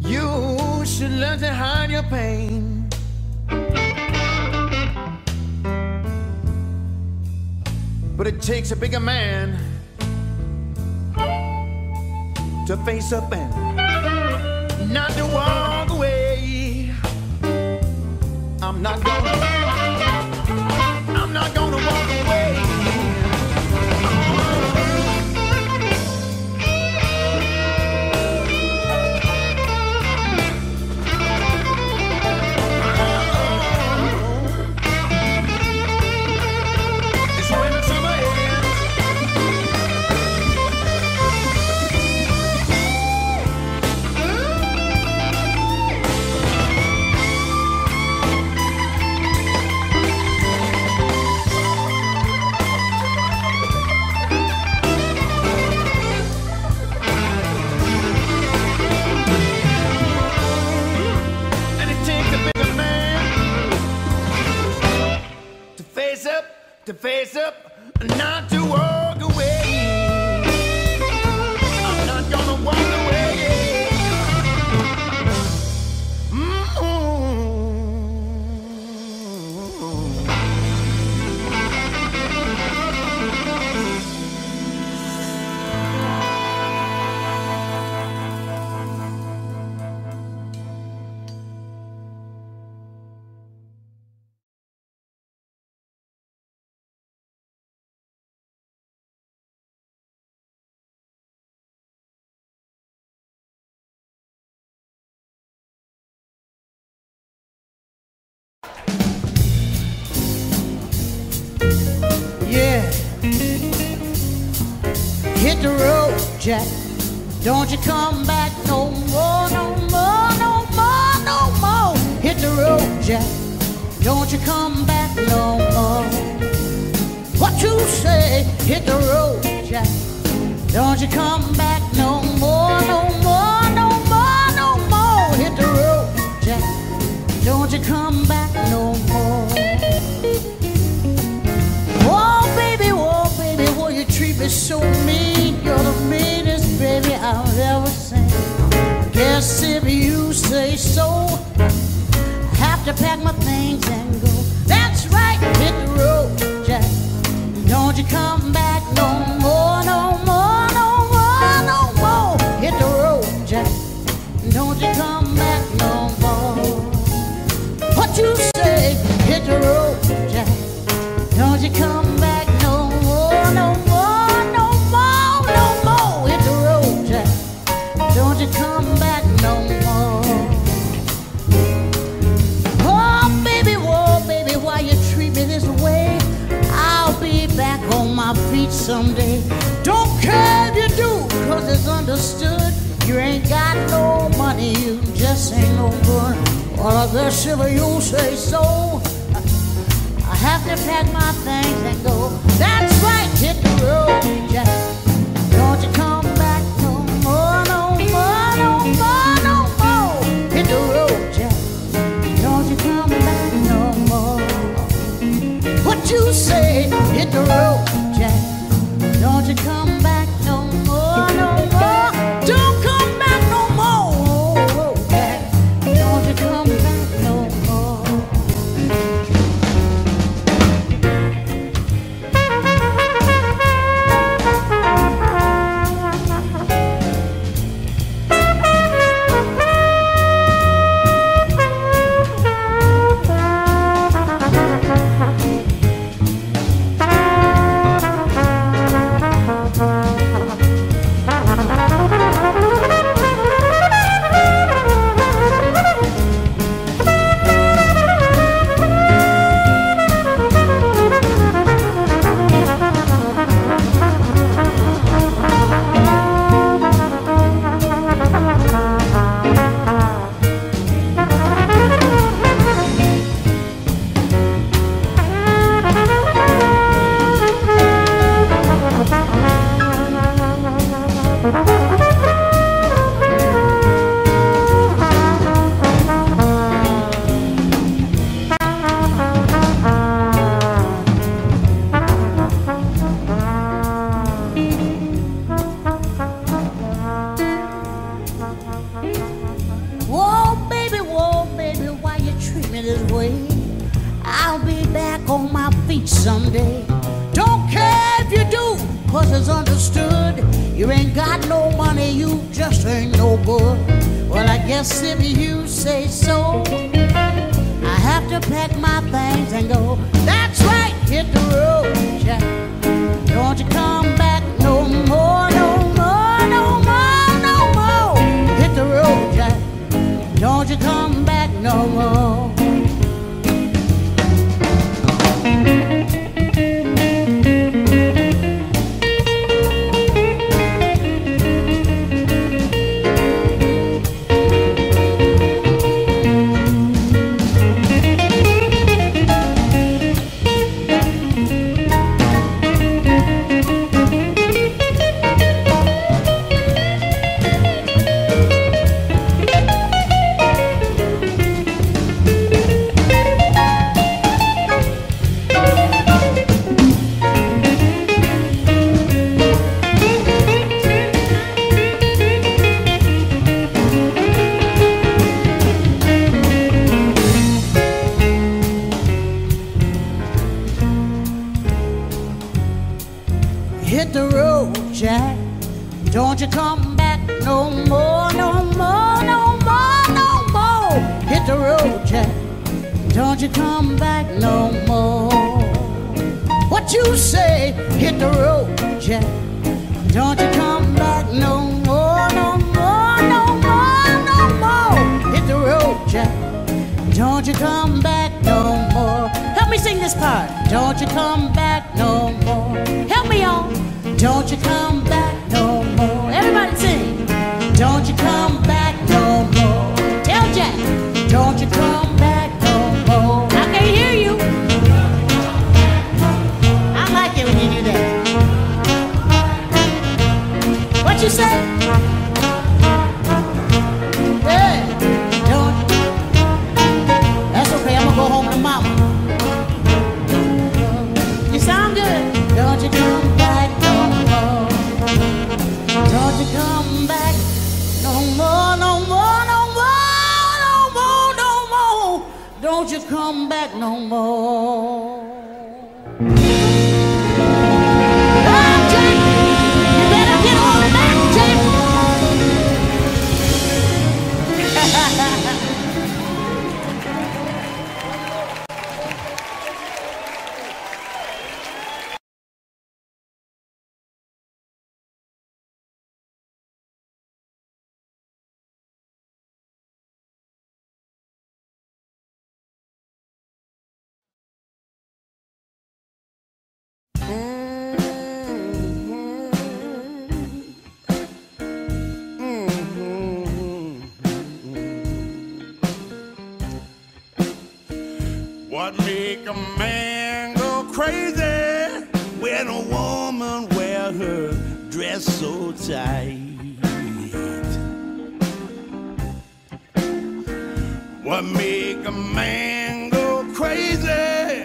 You should learn to hide your pain. But it takes a bigger man to face up and a man go crazy when a woman wear her dress so tight. What make a man go crazy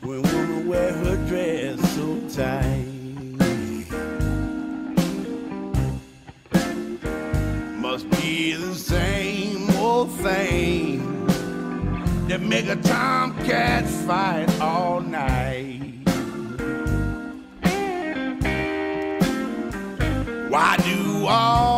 when a woman wear her dress so tight? Must be the same old thing that make a can fight all night. Why do all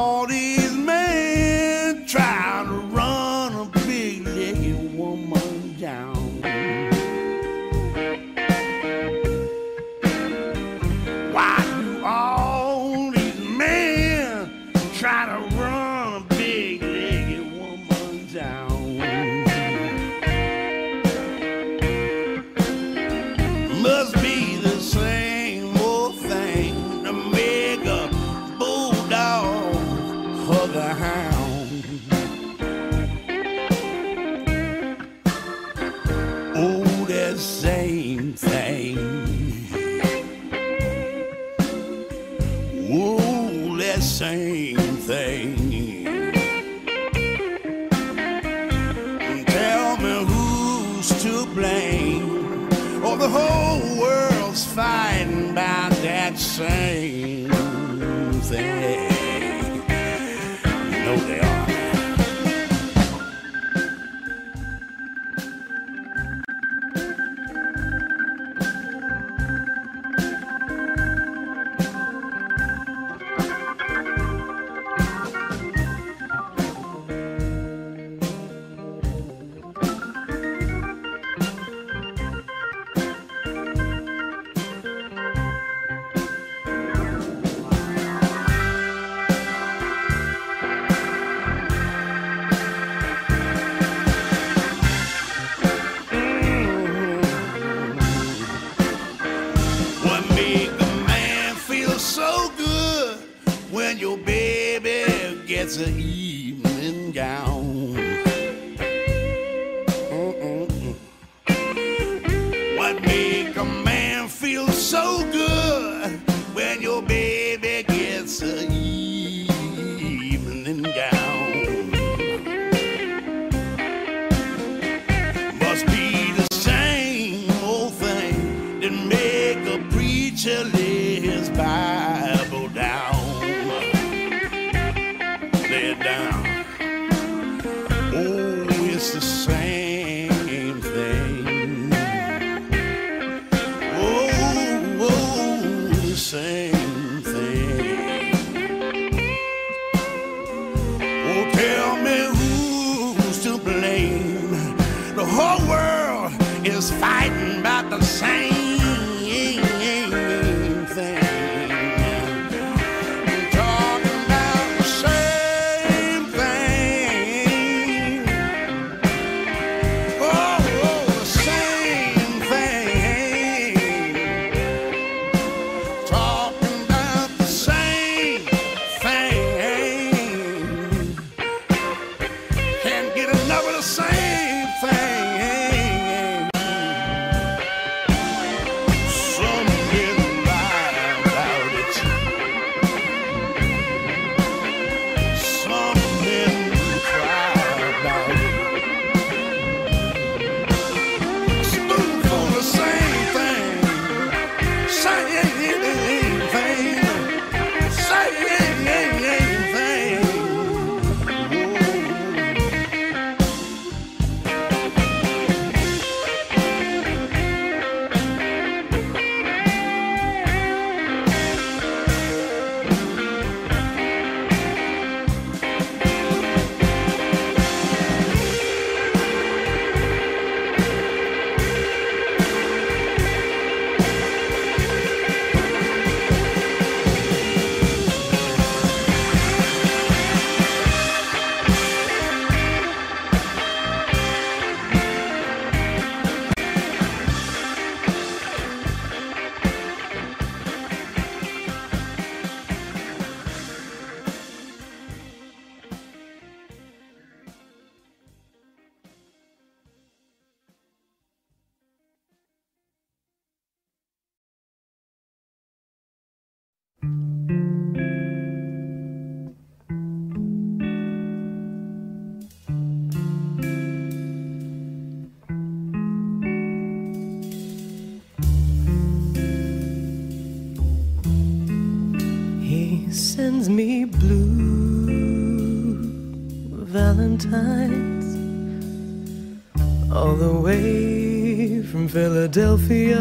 all the way from Philadelphia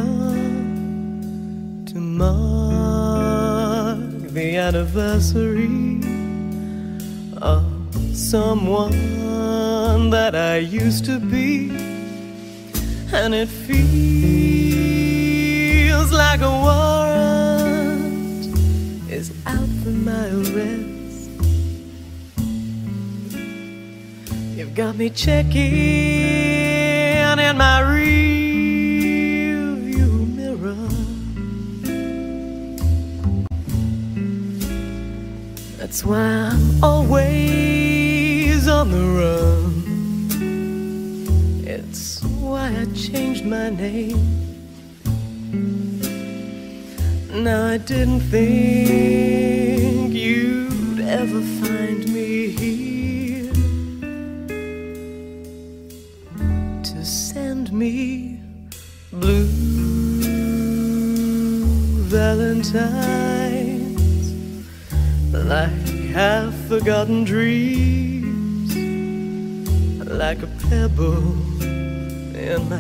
to mark the anniversary of someone that I used to be, and it feels like a war. got me checking in my rearview mirror. That's why I'm always on the run. It's why I changed my name. Now I didn't think.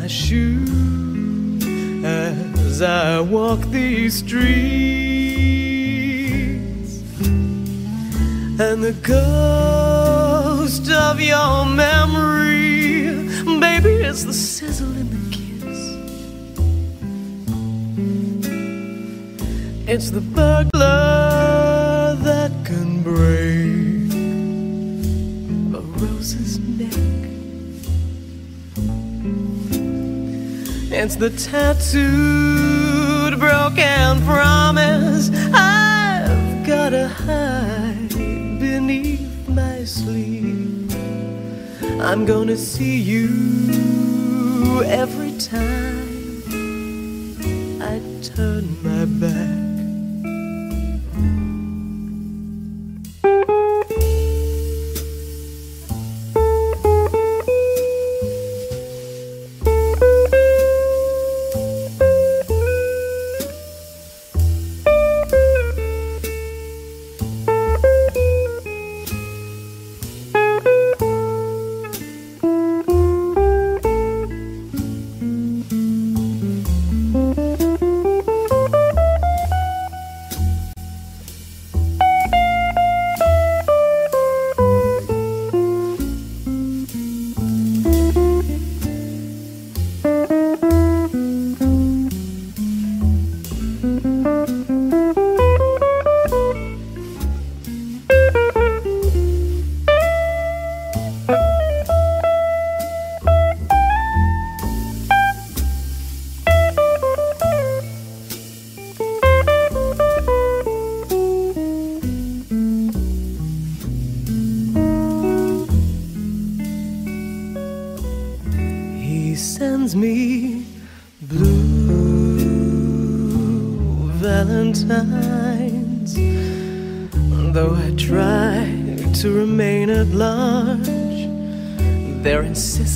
My shoe as I walk these streets and the ghost of your memory baby is the sizzle in the kiss. It's the burglar It's the tattooed, broken promise I've gotta hide beneath my sleeve. I'm gonna see you every time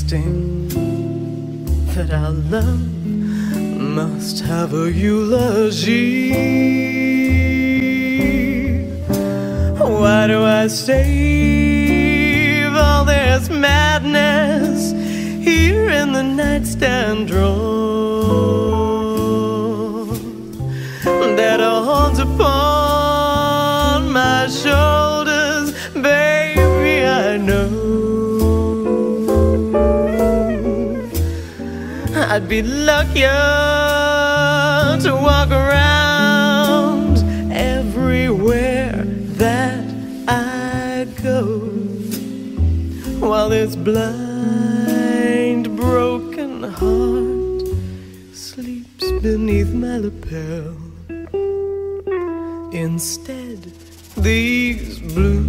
insisting Be luckier to walk around everywhere that I go while this blind, broken heart sleeps beneath my lapel. Instead, these blue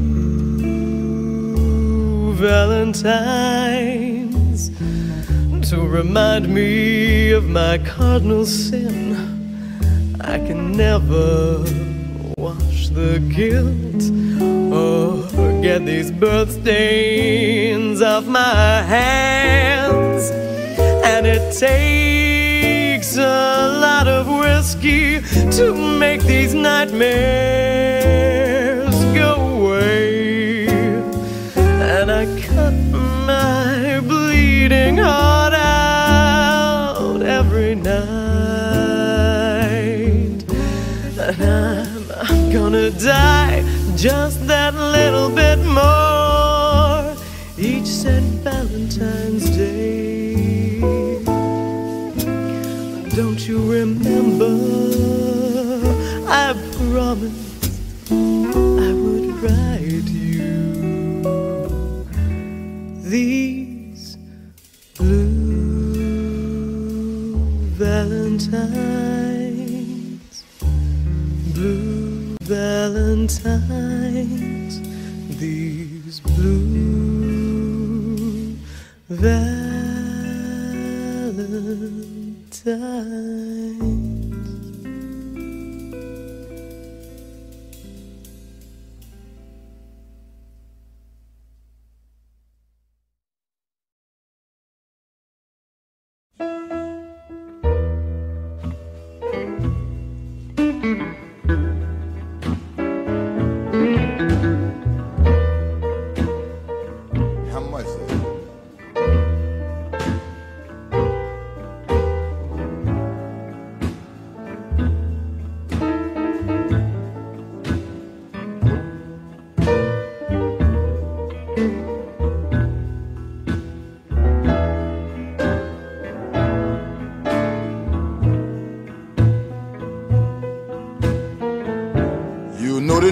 valentines to remind me of my cardinal sin. I can never wash the guilt or get these birth stains off my hands. And it takes a lot of whiskey to make these nightmares go away. And I cut my bleeding heart gonna die just that little bit more each said Valentine's Day. Don't you remember? I promised valentines,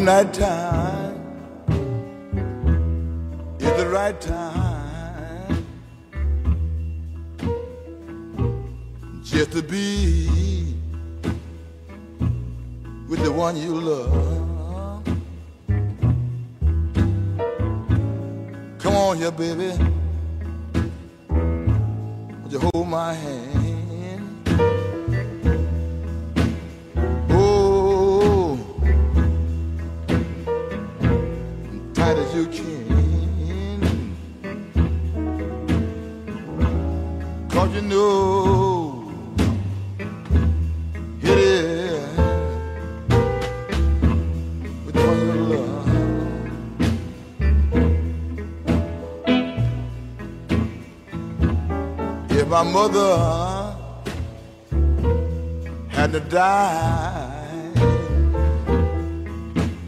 night mother had to die,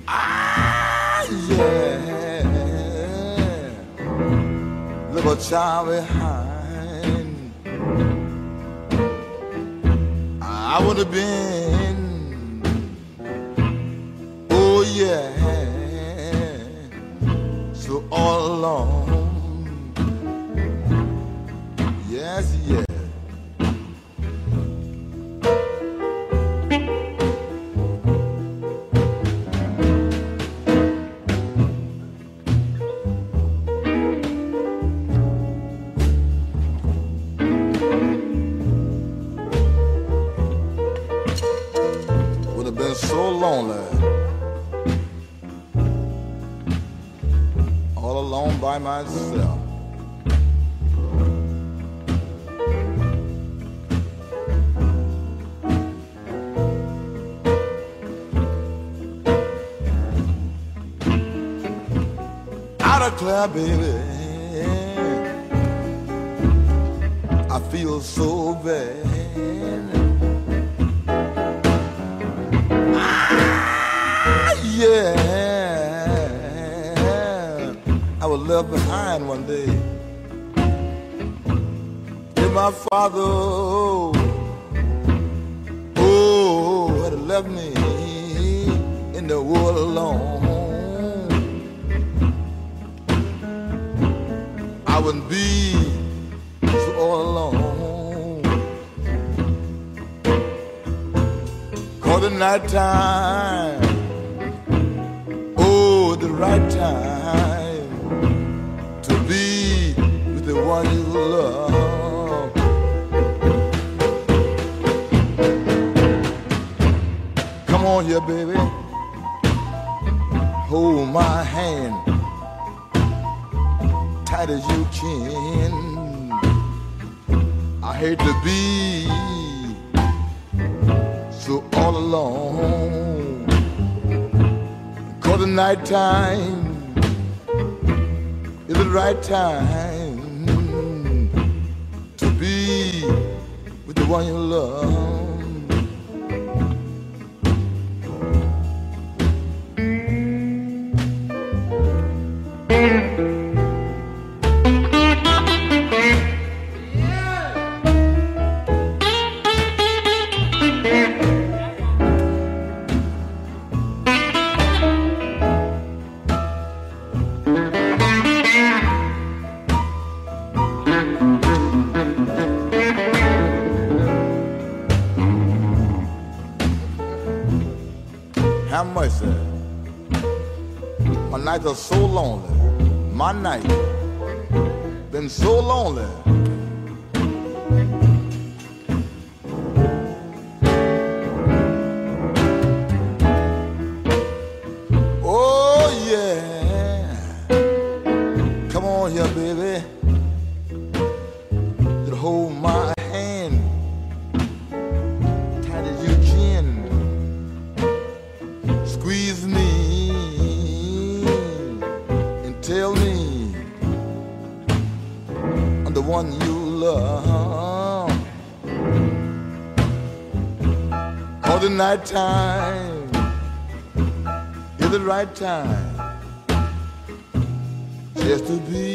ah, yeah, leave a child behind. I would have been, Out baby. I feel so bad. Ah, yeah. I was left behind one day. If my father, oh, had left me in the world alone. Wouldn't be so all alone. Cause the night time, oh, the right time to be with the one you love. Come on here, baby. Hold my hand tight as you can. I hate to be so all alone. Cause the night time is the right time to be with the one you love. Lonely. Night time. Is the right time. Just to be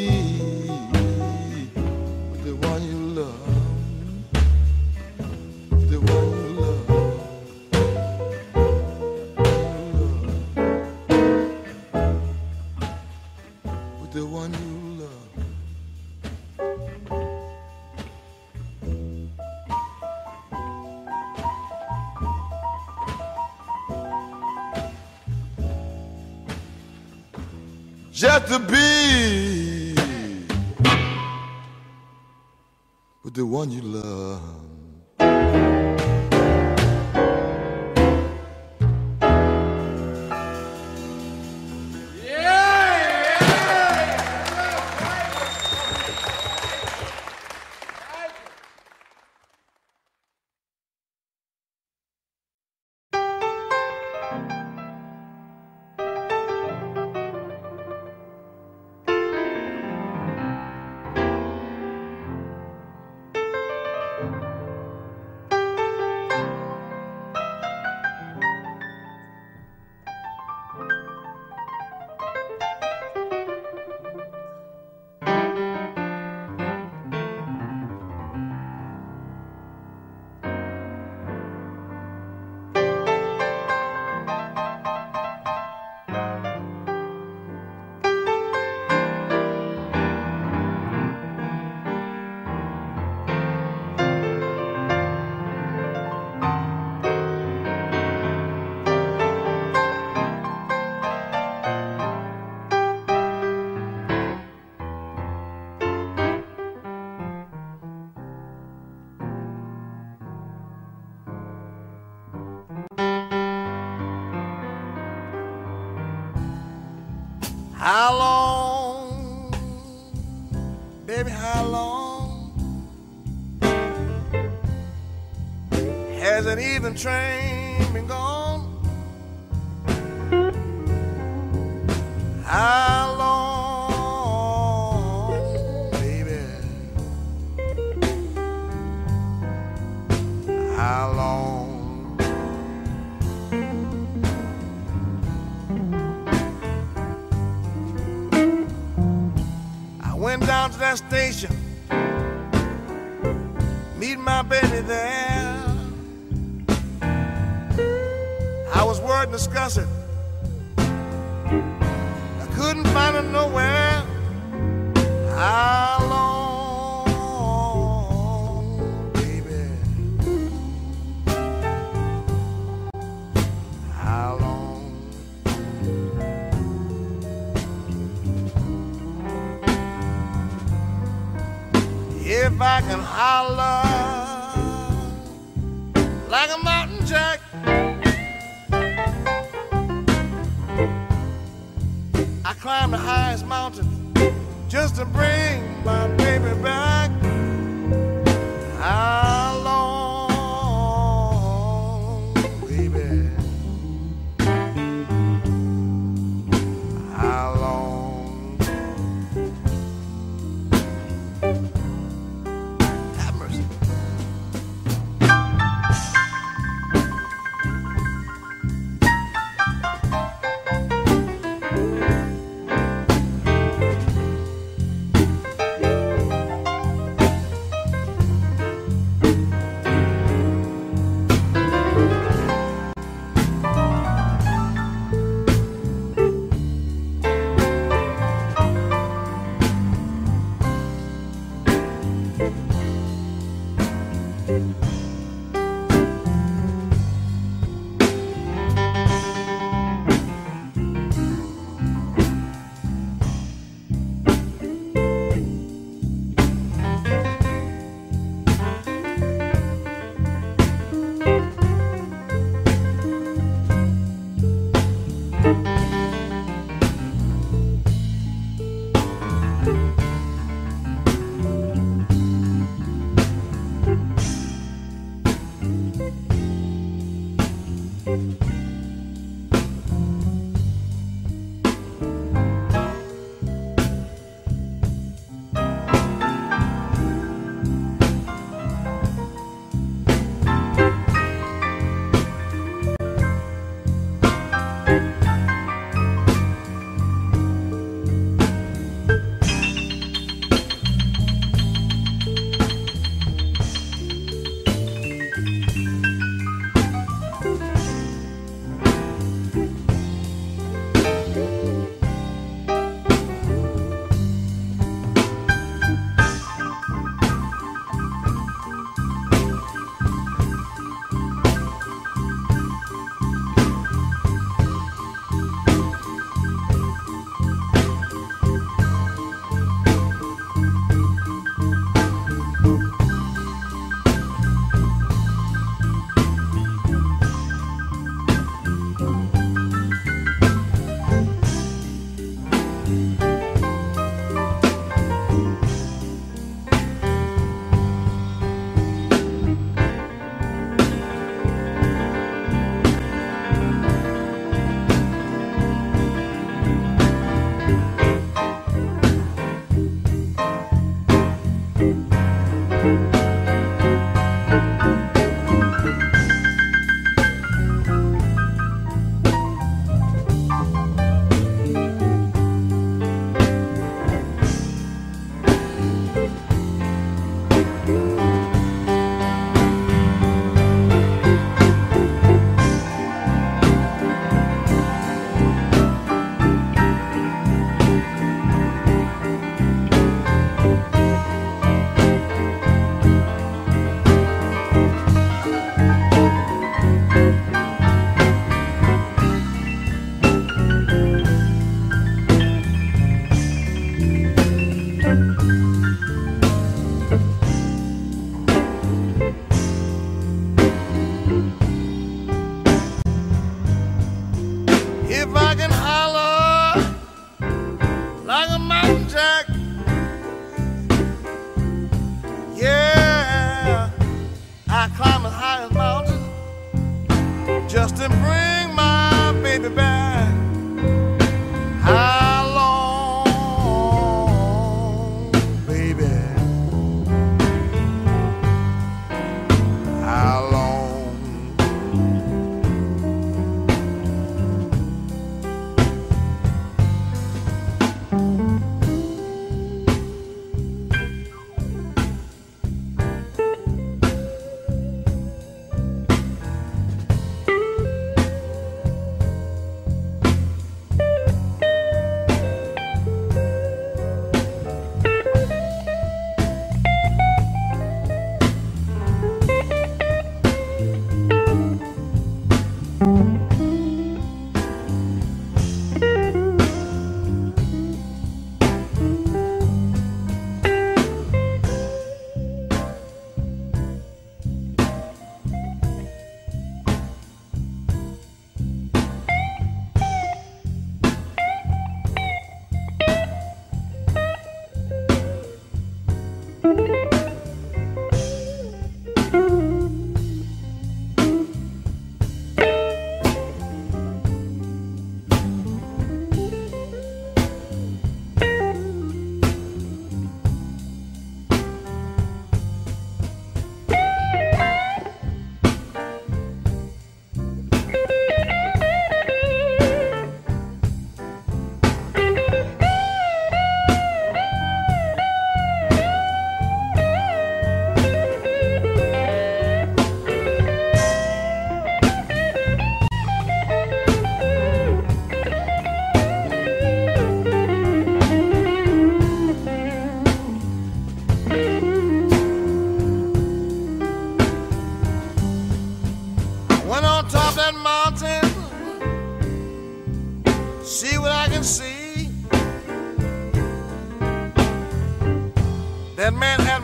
The be train. Jack. I climbed the highest mountain just to bring my baby back.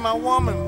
My woman,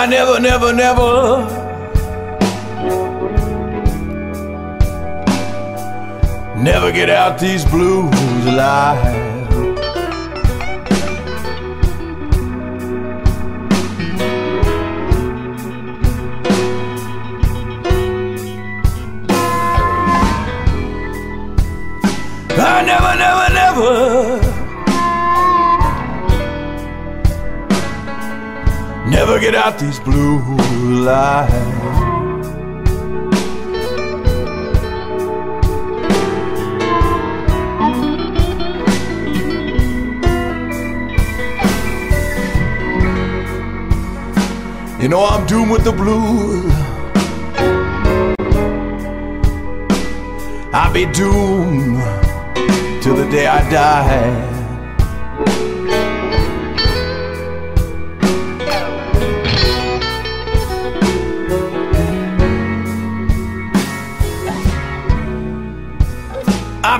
I never, never, never. Never get out these blues alive. Out these blue lights. You know I'm doomed with the blues. I'll be doomed till the day I die.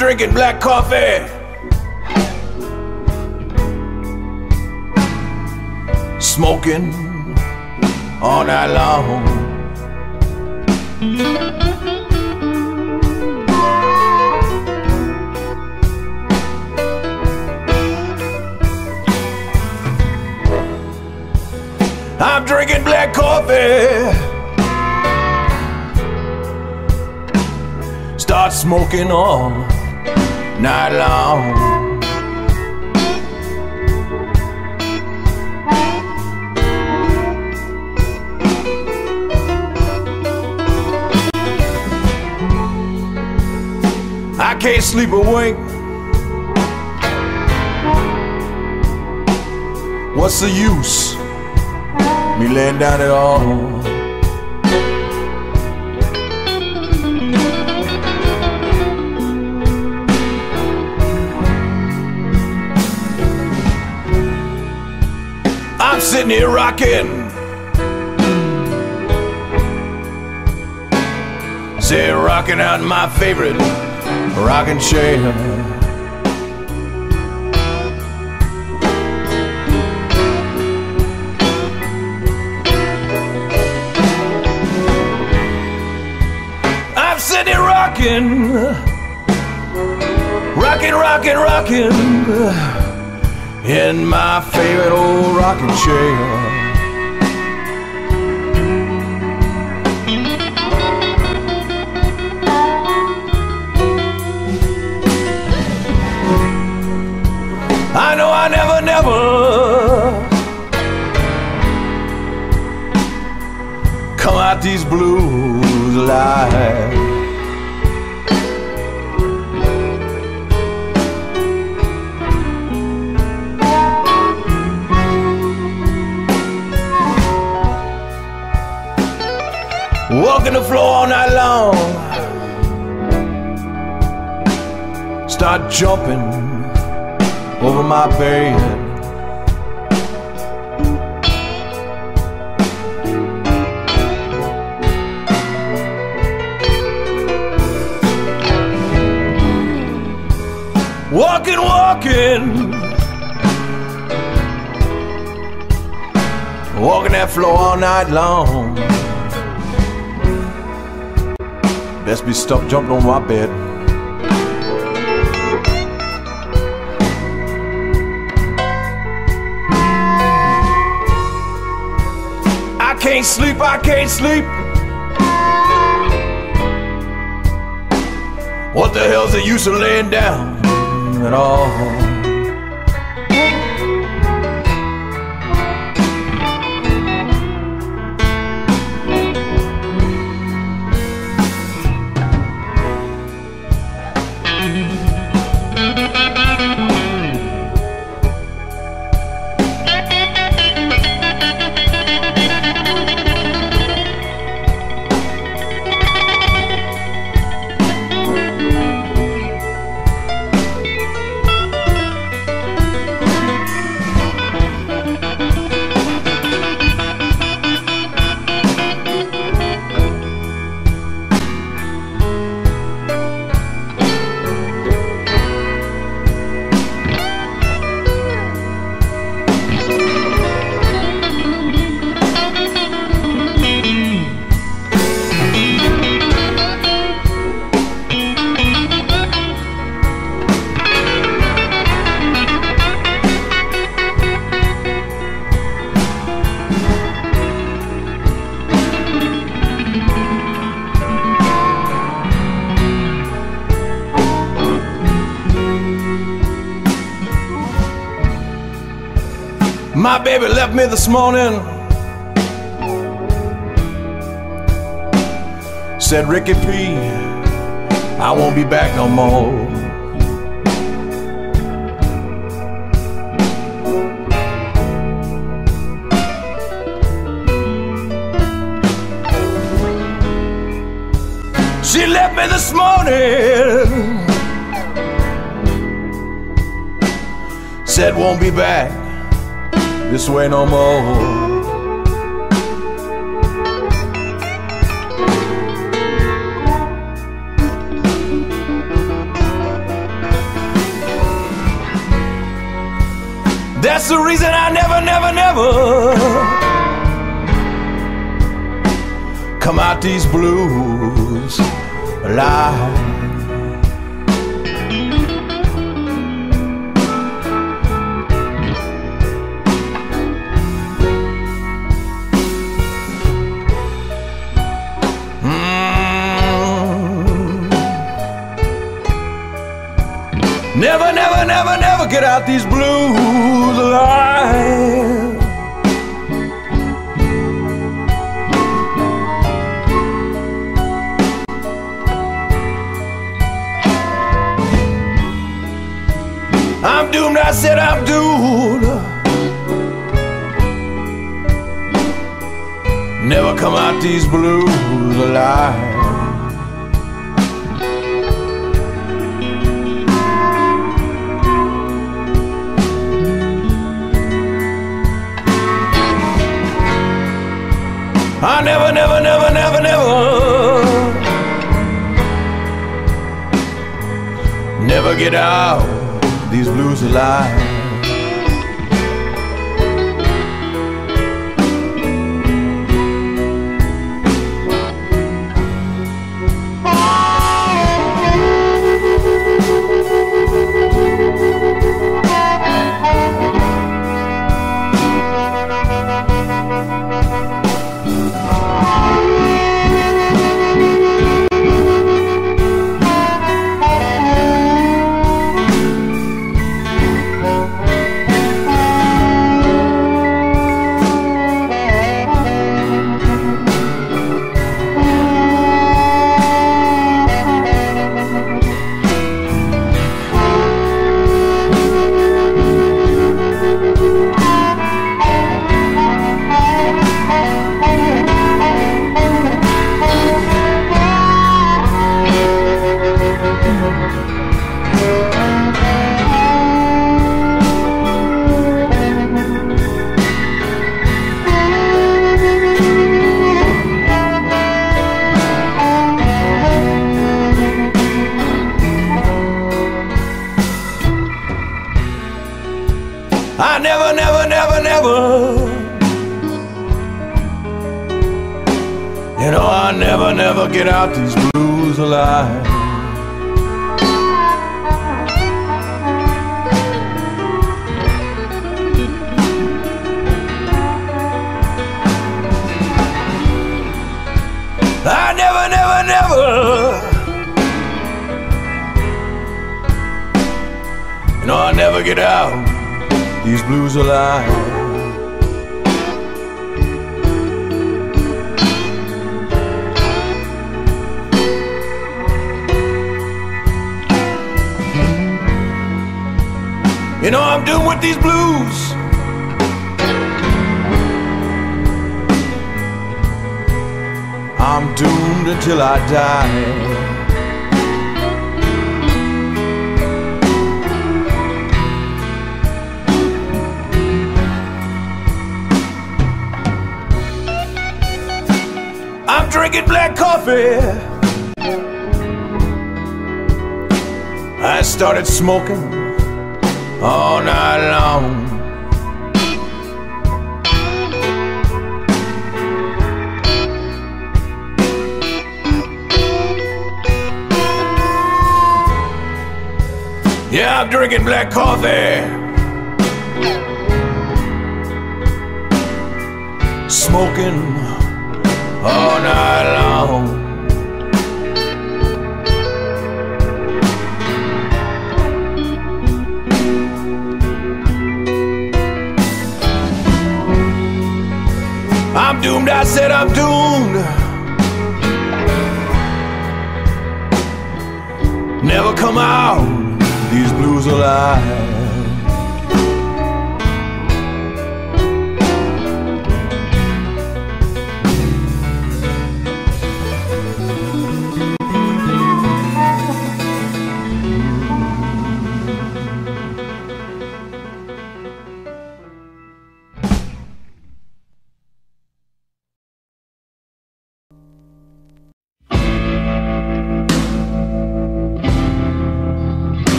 Drinking black coffee. Smoking all night long. I'm drinking black coffee. Start smoking all night long. I can't sleep a wink. What's the use? Me laying down at all. I'm sitting here rocking. Say, rocking out my favorite rocking chair. I'm sitting here rocking, rocking, rocking, rocking in my favorite old rocking chair. I know I never, never come out these blues alive. Floor all night long. Start jumping over my bed. Walking, walking. Walking that floor all night long. Best be stuck jumping on my bed. I can't sleep, I can't sleep. What the hell's the use of laying down at all? Left me this morning. Said Ricky P, I won't be back no more. She left me this morning. Said won't be back this way no more. That's the reason I never, never, never come out these blues alive. Get out these blues alive. I'm doomed, I said I'm doomed. Never come out these blues alive. Get out these blues alive.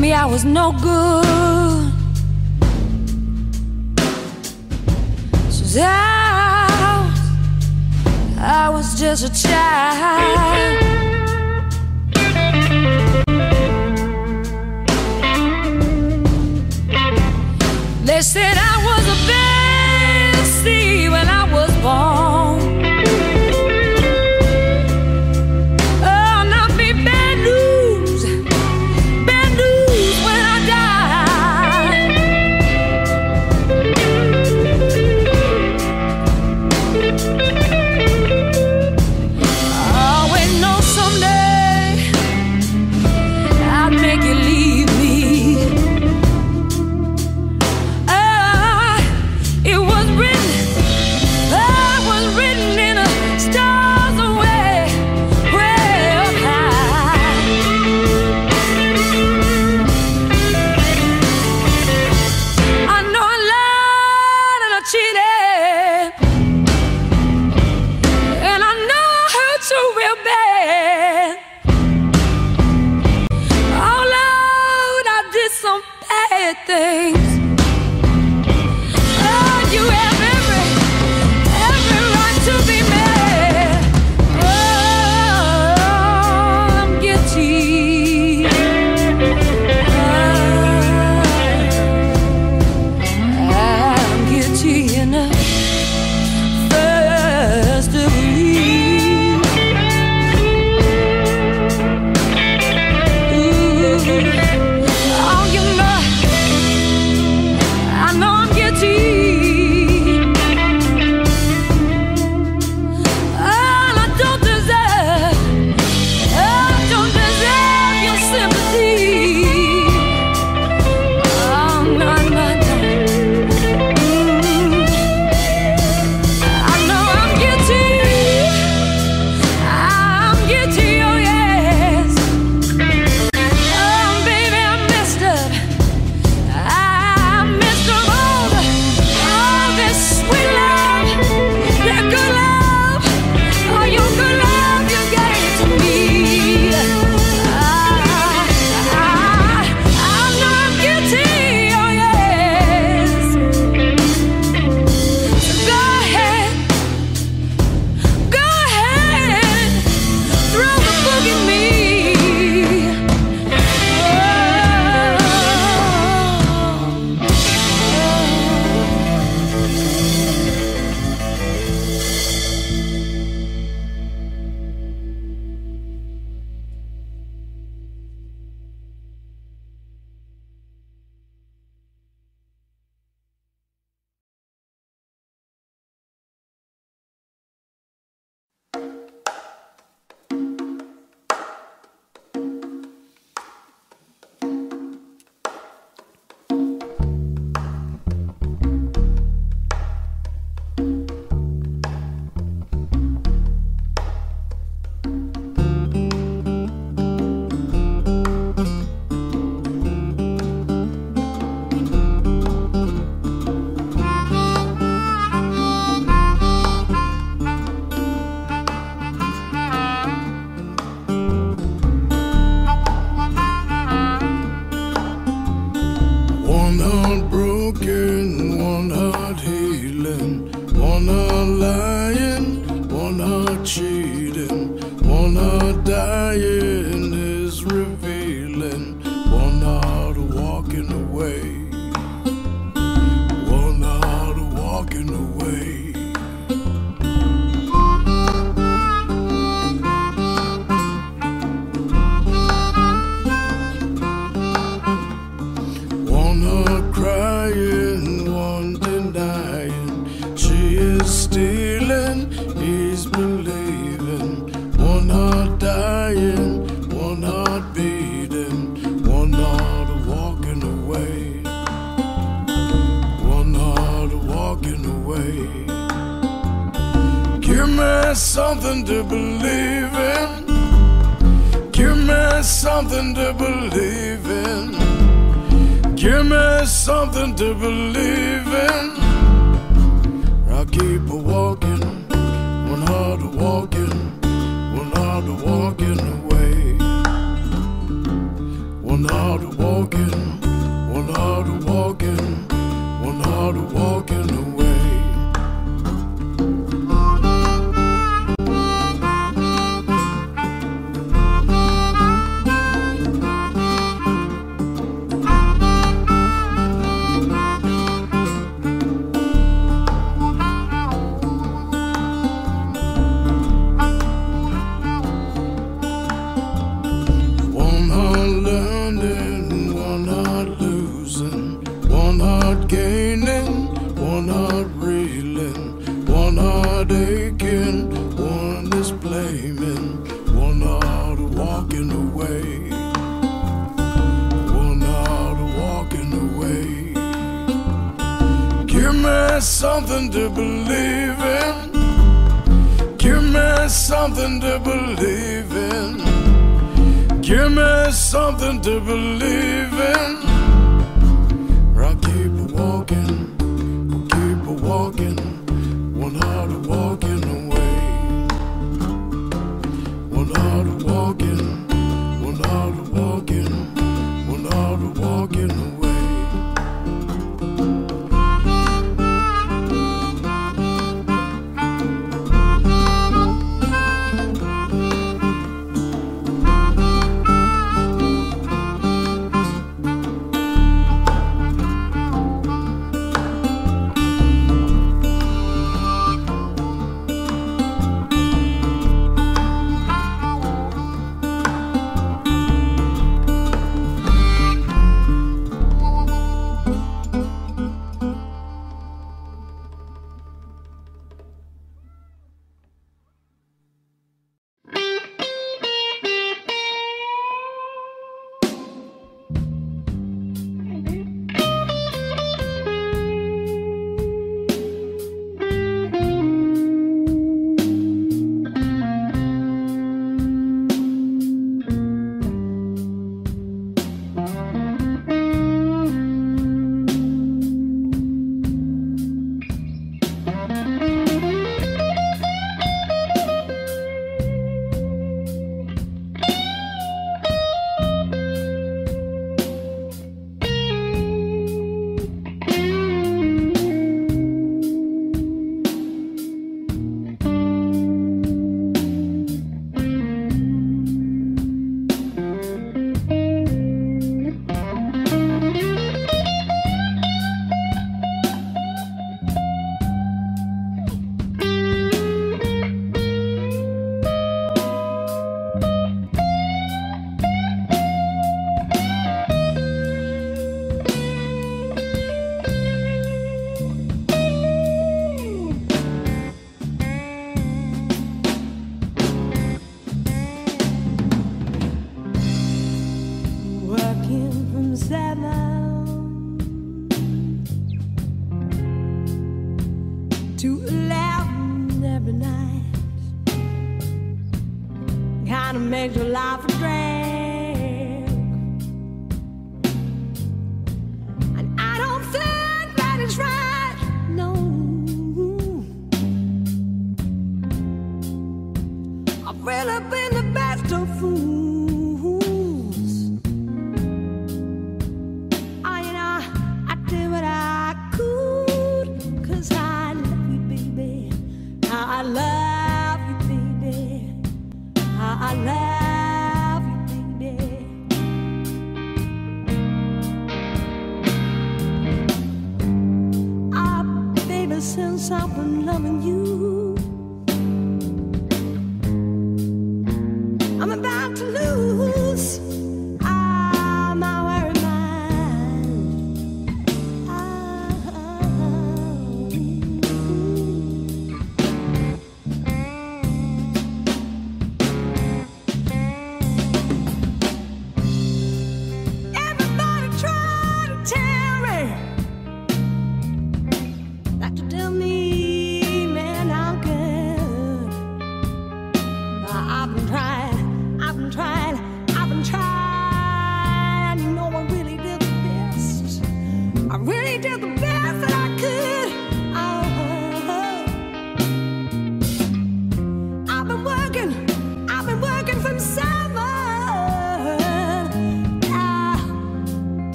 Me I was no good.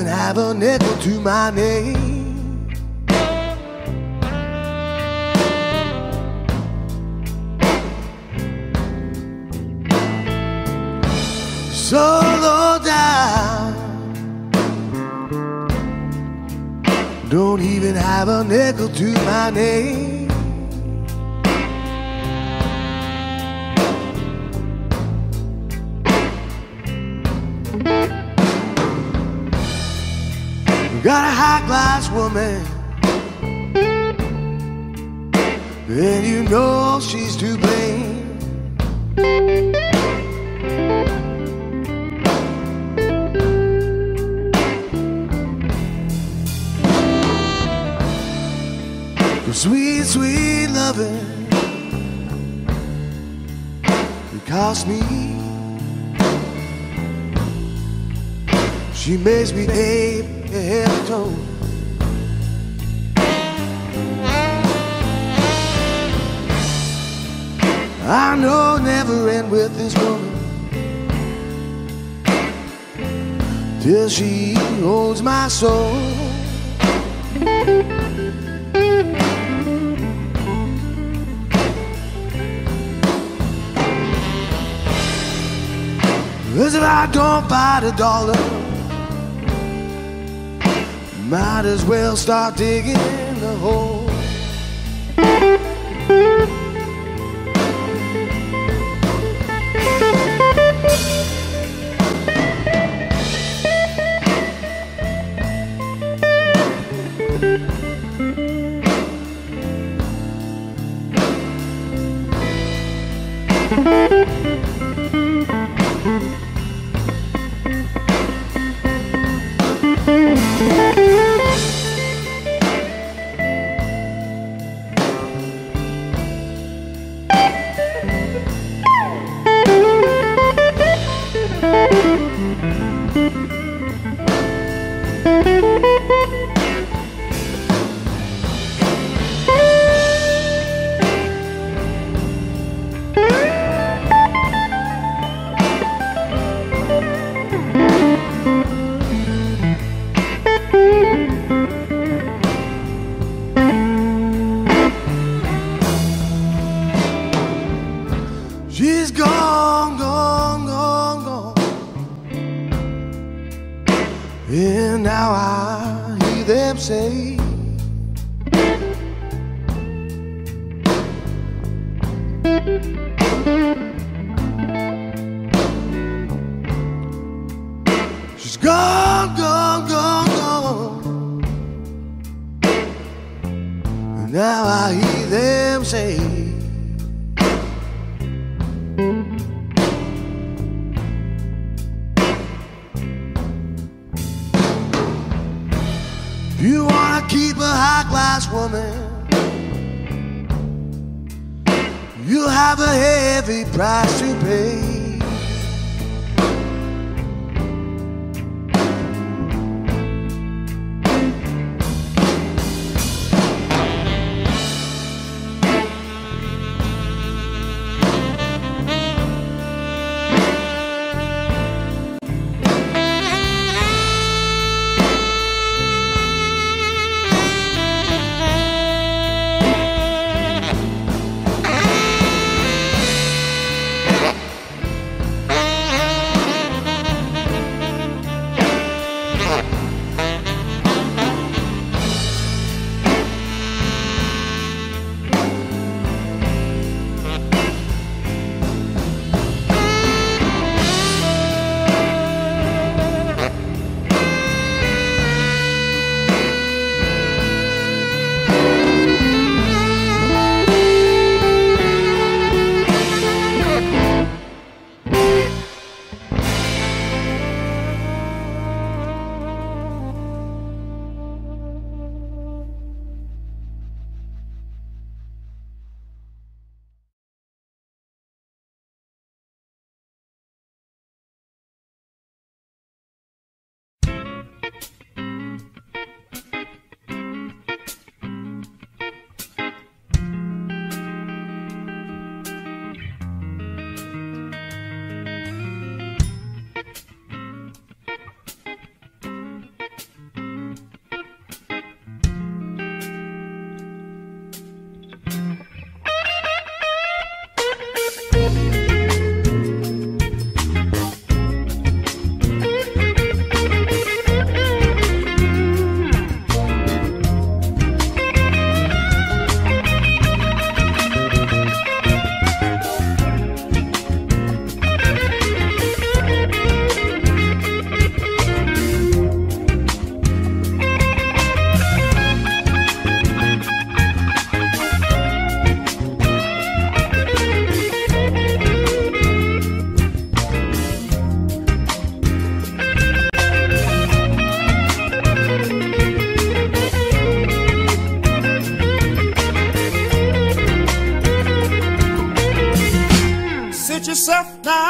even have a nickel to my name. So low down, don't even have a nickel to my name. She makes me ape a head toe. I know never end with this woman till she holds my soul. Cause if I don't buy the dollar might as well start digging the hole. Yourself down,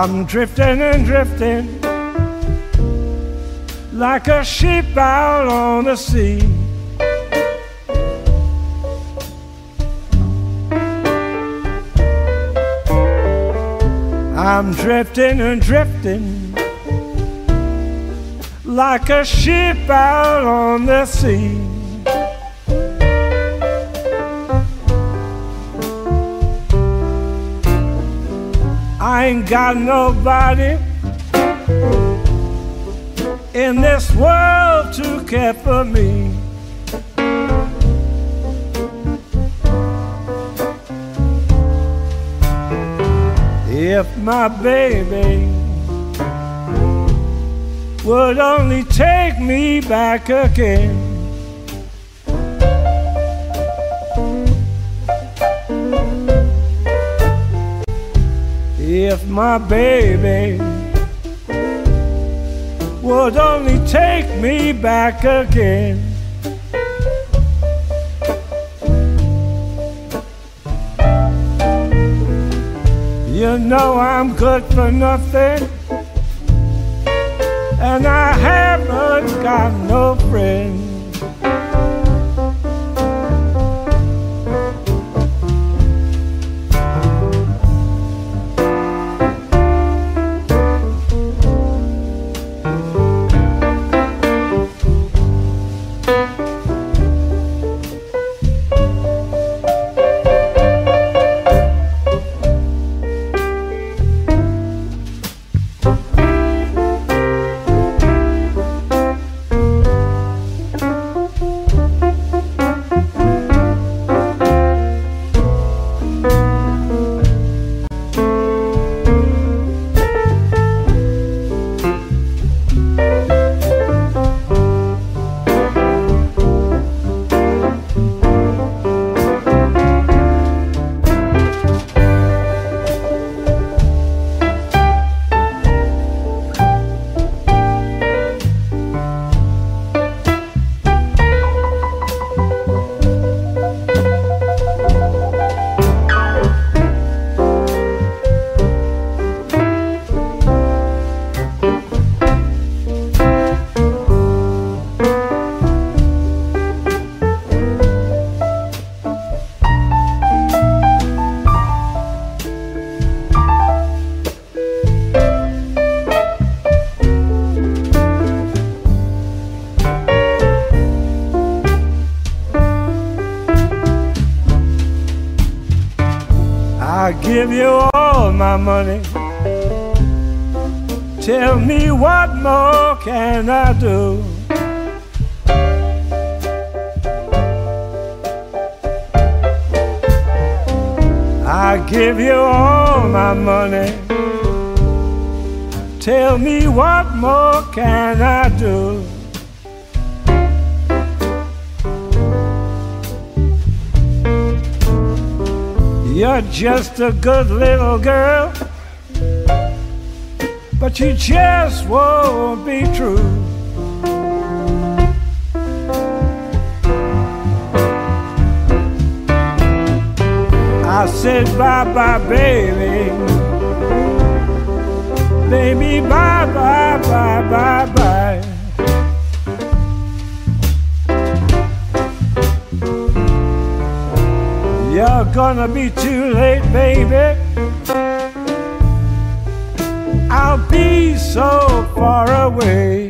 I'm drifting and drifting like a ship out on the sea. I'm drifting and drifting like a ship out on the sea. Ain't got nobody in this world to care for me. If my baby would only take me back again. My baby would only take me back again. You know I'm good for nothing, and I haven't got no friends. A good little girl, but you just won't be true. I said bye bye, baby. Baby, bye bye, bye bye, bye. Gonna be too late, baby. I'll be so far away.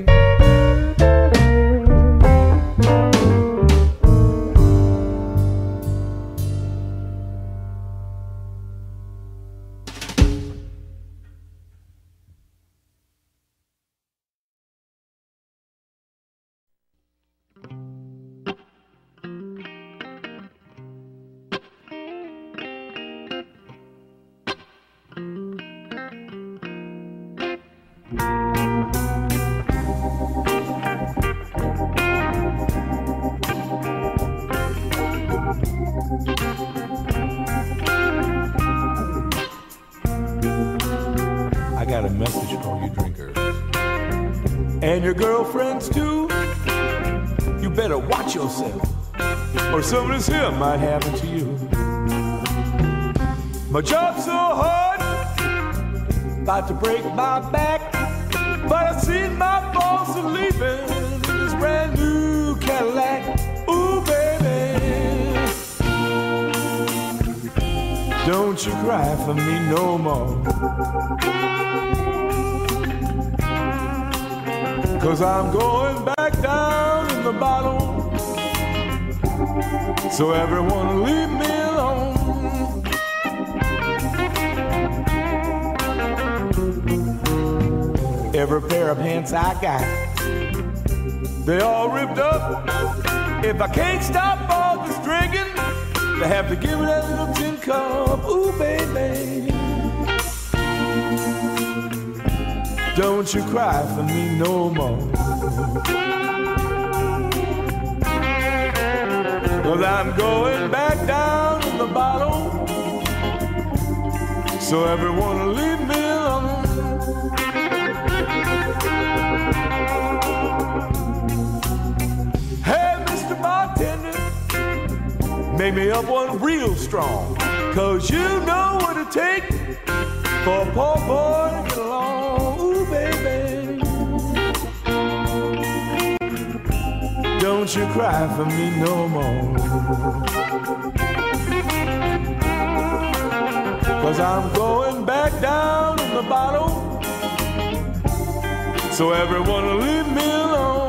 Here might happen to you. My job's so hard, about to break my back. But I seen my boss leaving in this brand new Cadillac. Ooh, baby. Don't you cry for me no more. Cause I'm going So everyone leave me alone. Every pair of pants I got, they all ripped up. If I can't stop all this drinking, they have to give me that little tin cup. Ooh, baby. Don't you cry for me no more. Cause I'm going back down in the bottle. So everyone will leave me alone. Hey, Mr. Bartender, make me up one real strong. Cause you know what it takes for a poor boy Don't you cry for me no more. Cause I'm going back down in the bottle. So everyone leave me alone.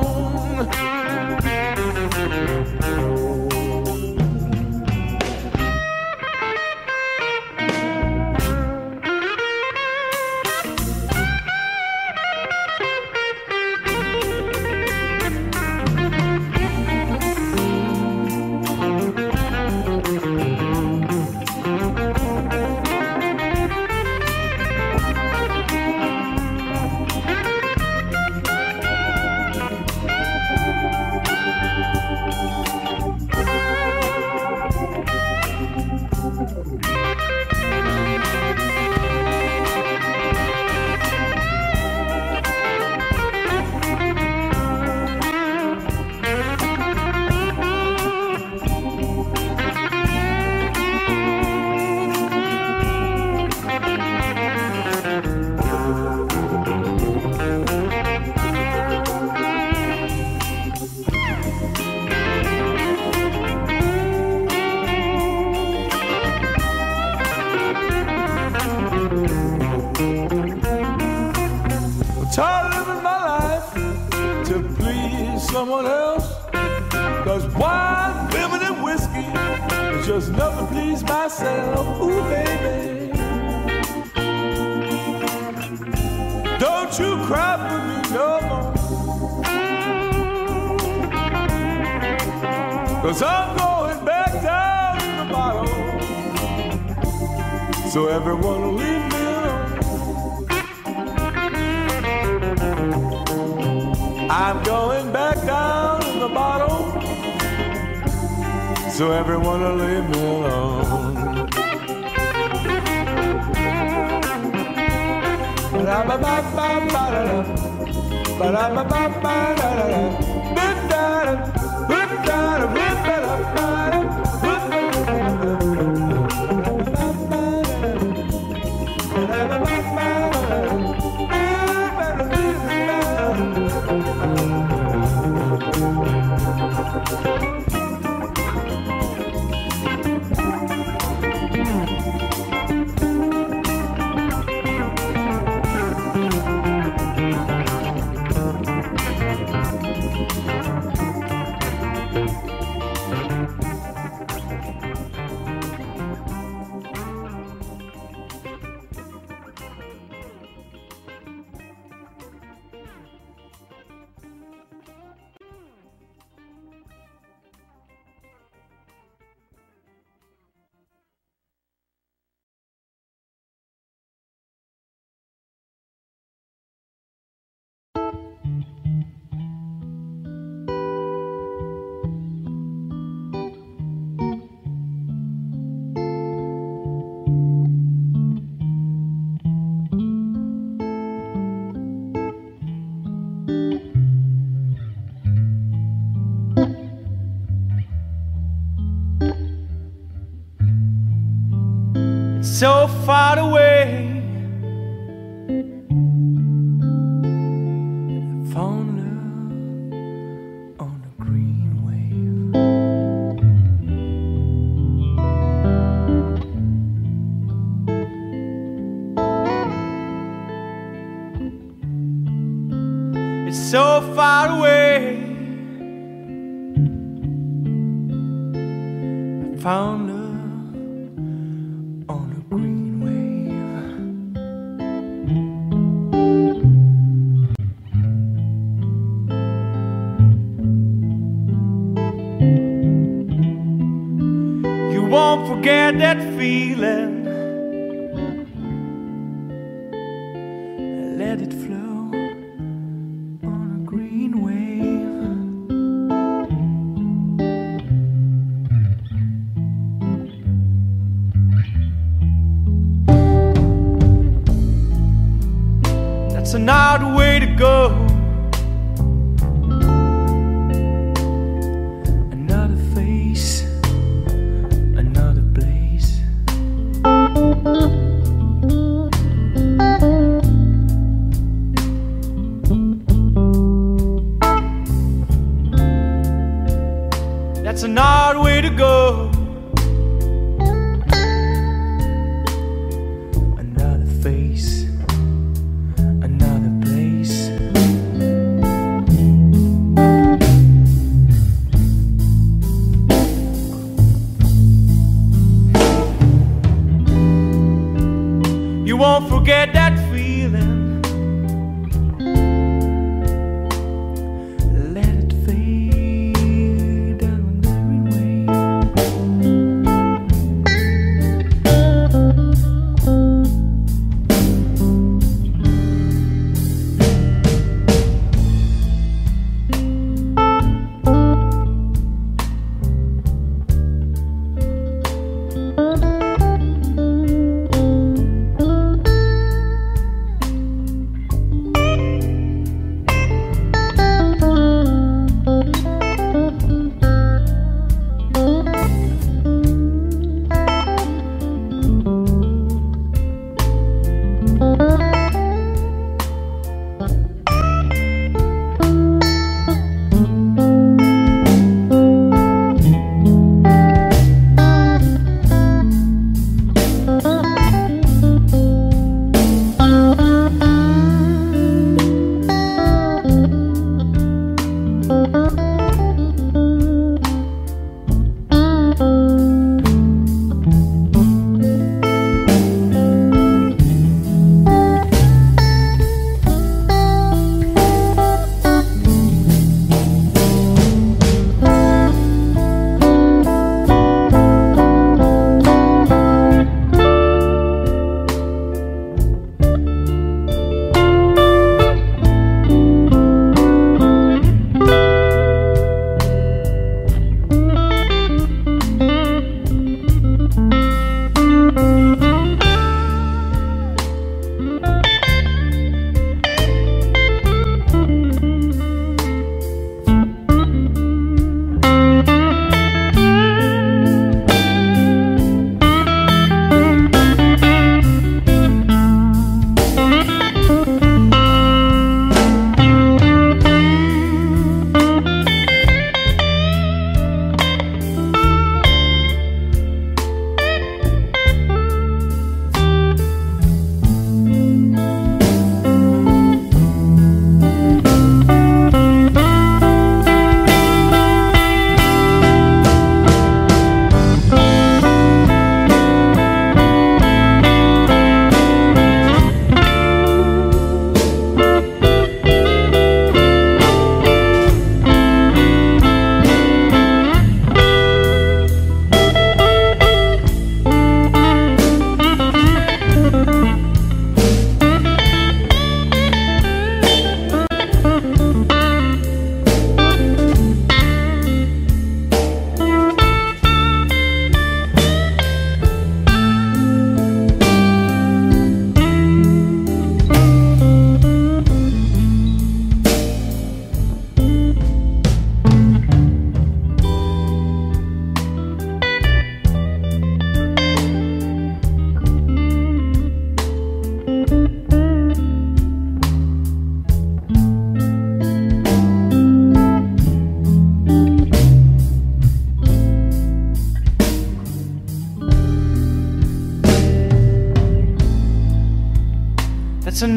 That's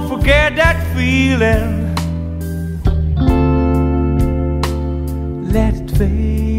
won't forget that feeling. Let it fade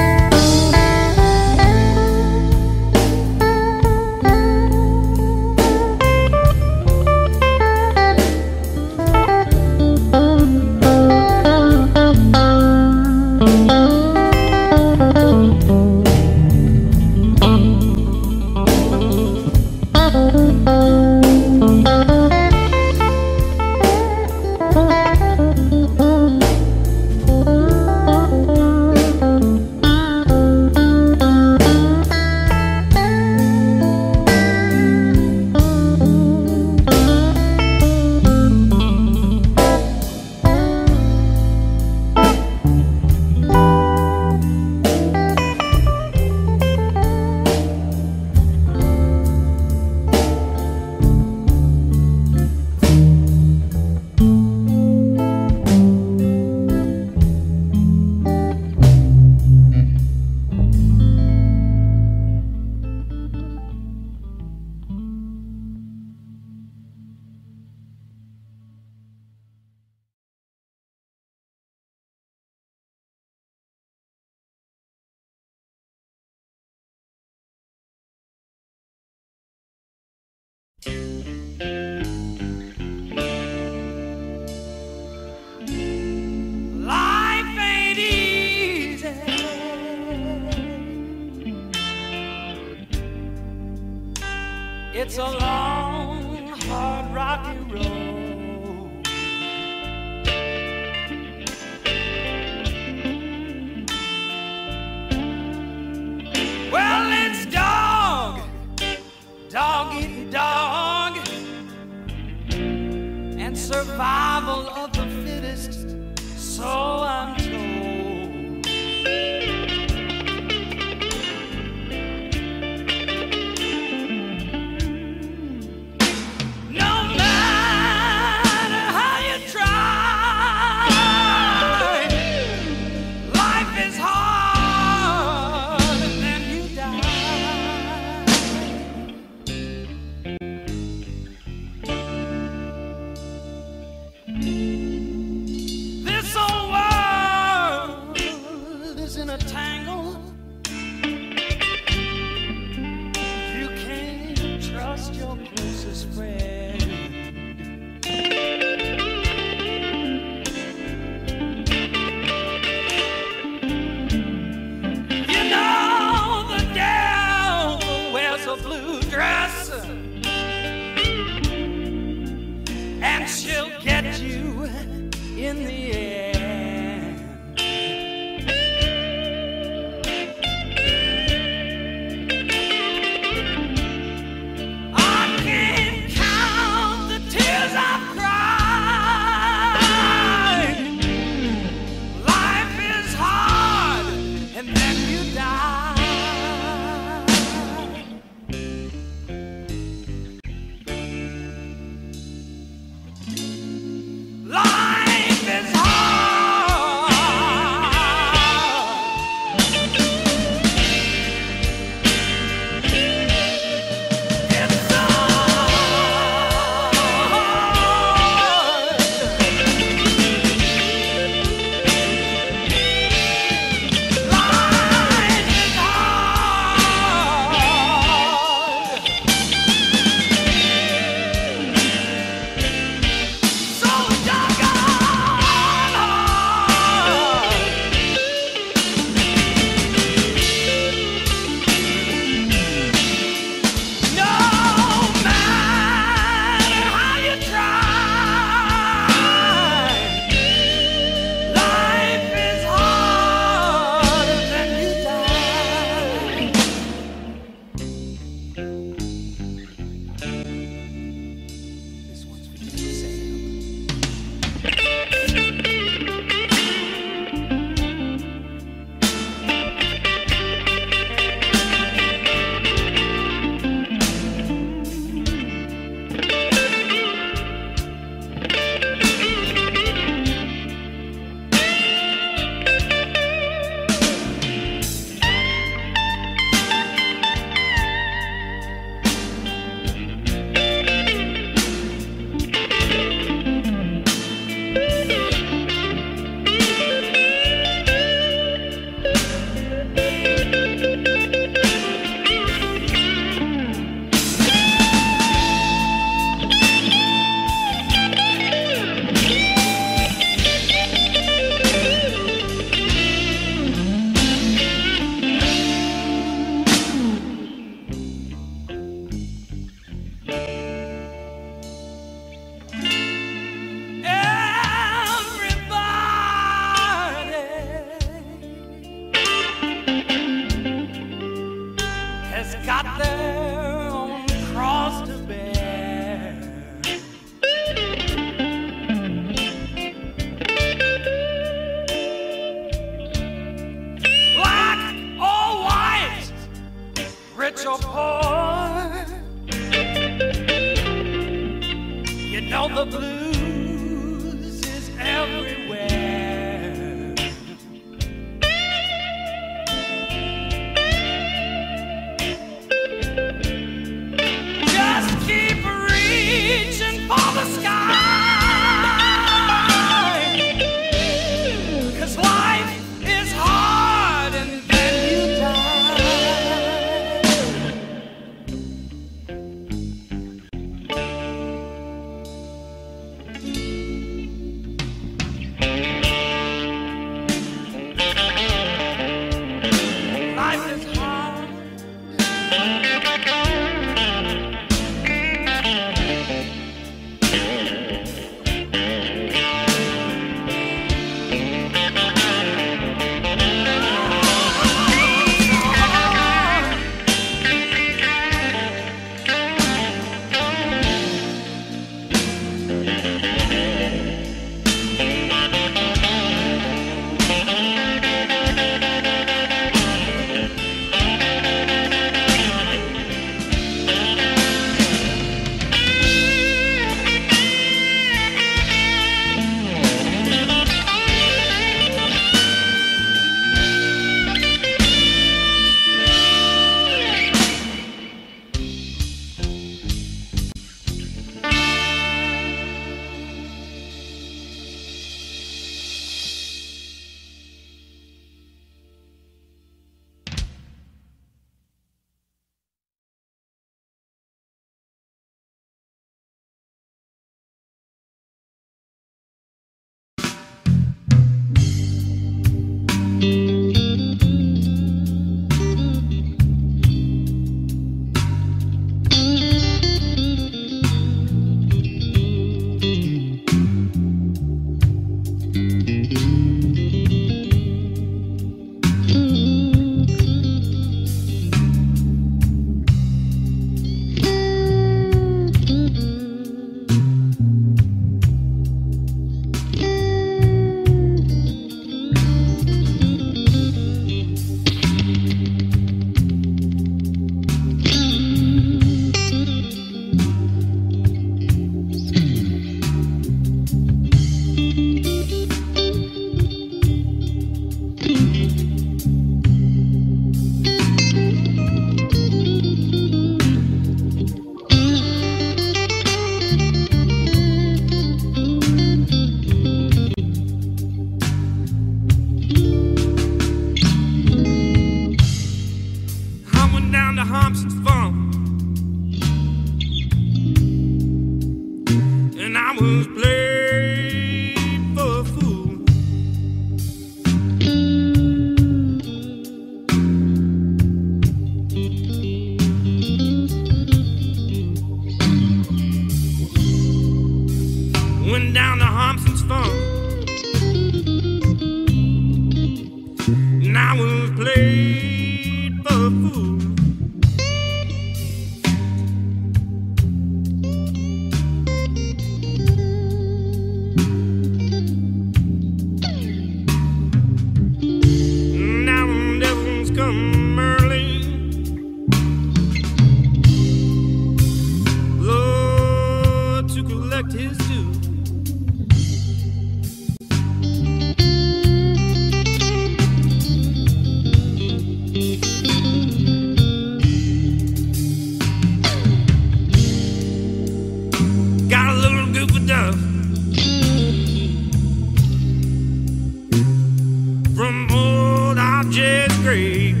Just Green.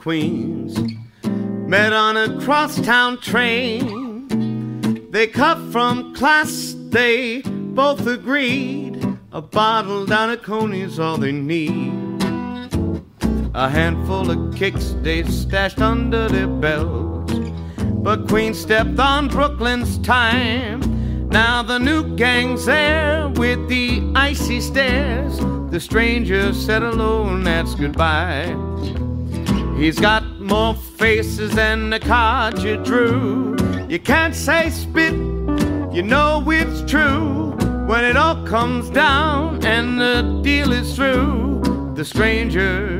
Queens, met on a crosstown train. They cut from class, they both agreed. A bottle down at Coney's all they need. A handful of kicks they stashed under their belts. But Queen stepped on Brooklyn's time. Now the new gang's there with the icy stares. The stranger said hello that's goodbye. He's got more faces than the card you drew. You can't say spit, you know it's true. When it all comes down and the deal is through, the stranger,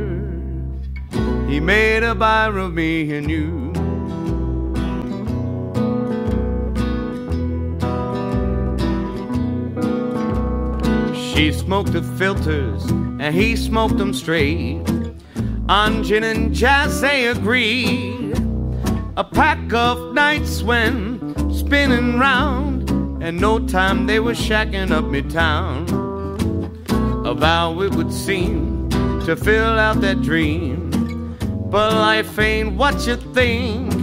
he made a buyer of me and you. She smoked the filters and he smoked them straight. On gin and jazz they agreed. A pack of nights when spinning round, and no time they were shacking up midtown. A vow it would seem to fill out that dream. But life ain't what you think.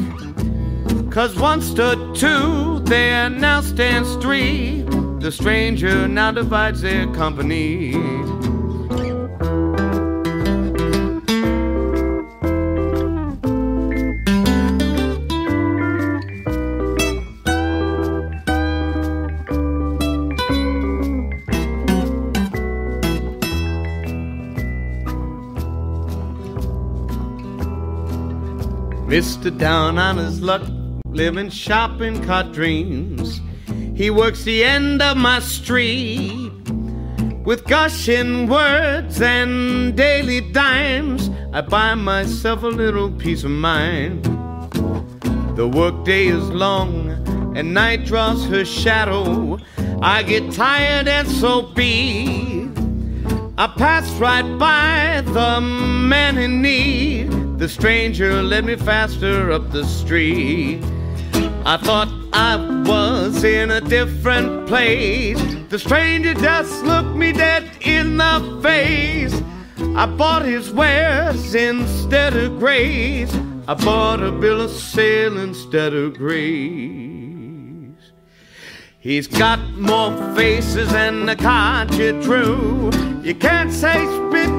Cause one stood two, there now stands three. The stranger now divides their company. Down on his luck, living shopping cart dreams. He works the end of my street with gushing words and daily dimes. I buy myself a little peace of mind. The workday is long and night draws her shadow. I get tired and so be. I pass right by the man in need. The stranger led me faster up the street. I thought I was in a different place. The stranger just looked me dead in the face. I bought his wares instead of grace. I bought a bill of sale instead of grace. He's got more faces than the card you. You can't say spit,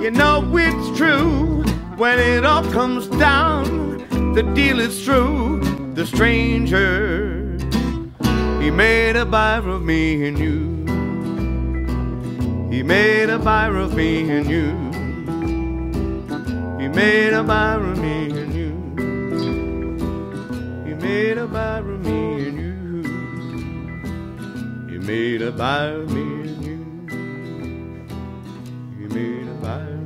you know it's true. When it all comes down, the deal is through. The stranger, he made a buyer of me and you. He made a buyer of me and you. He made a buyer of me and you. He made a buyer of me and you. He made a buyer of me and you. He made a buyer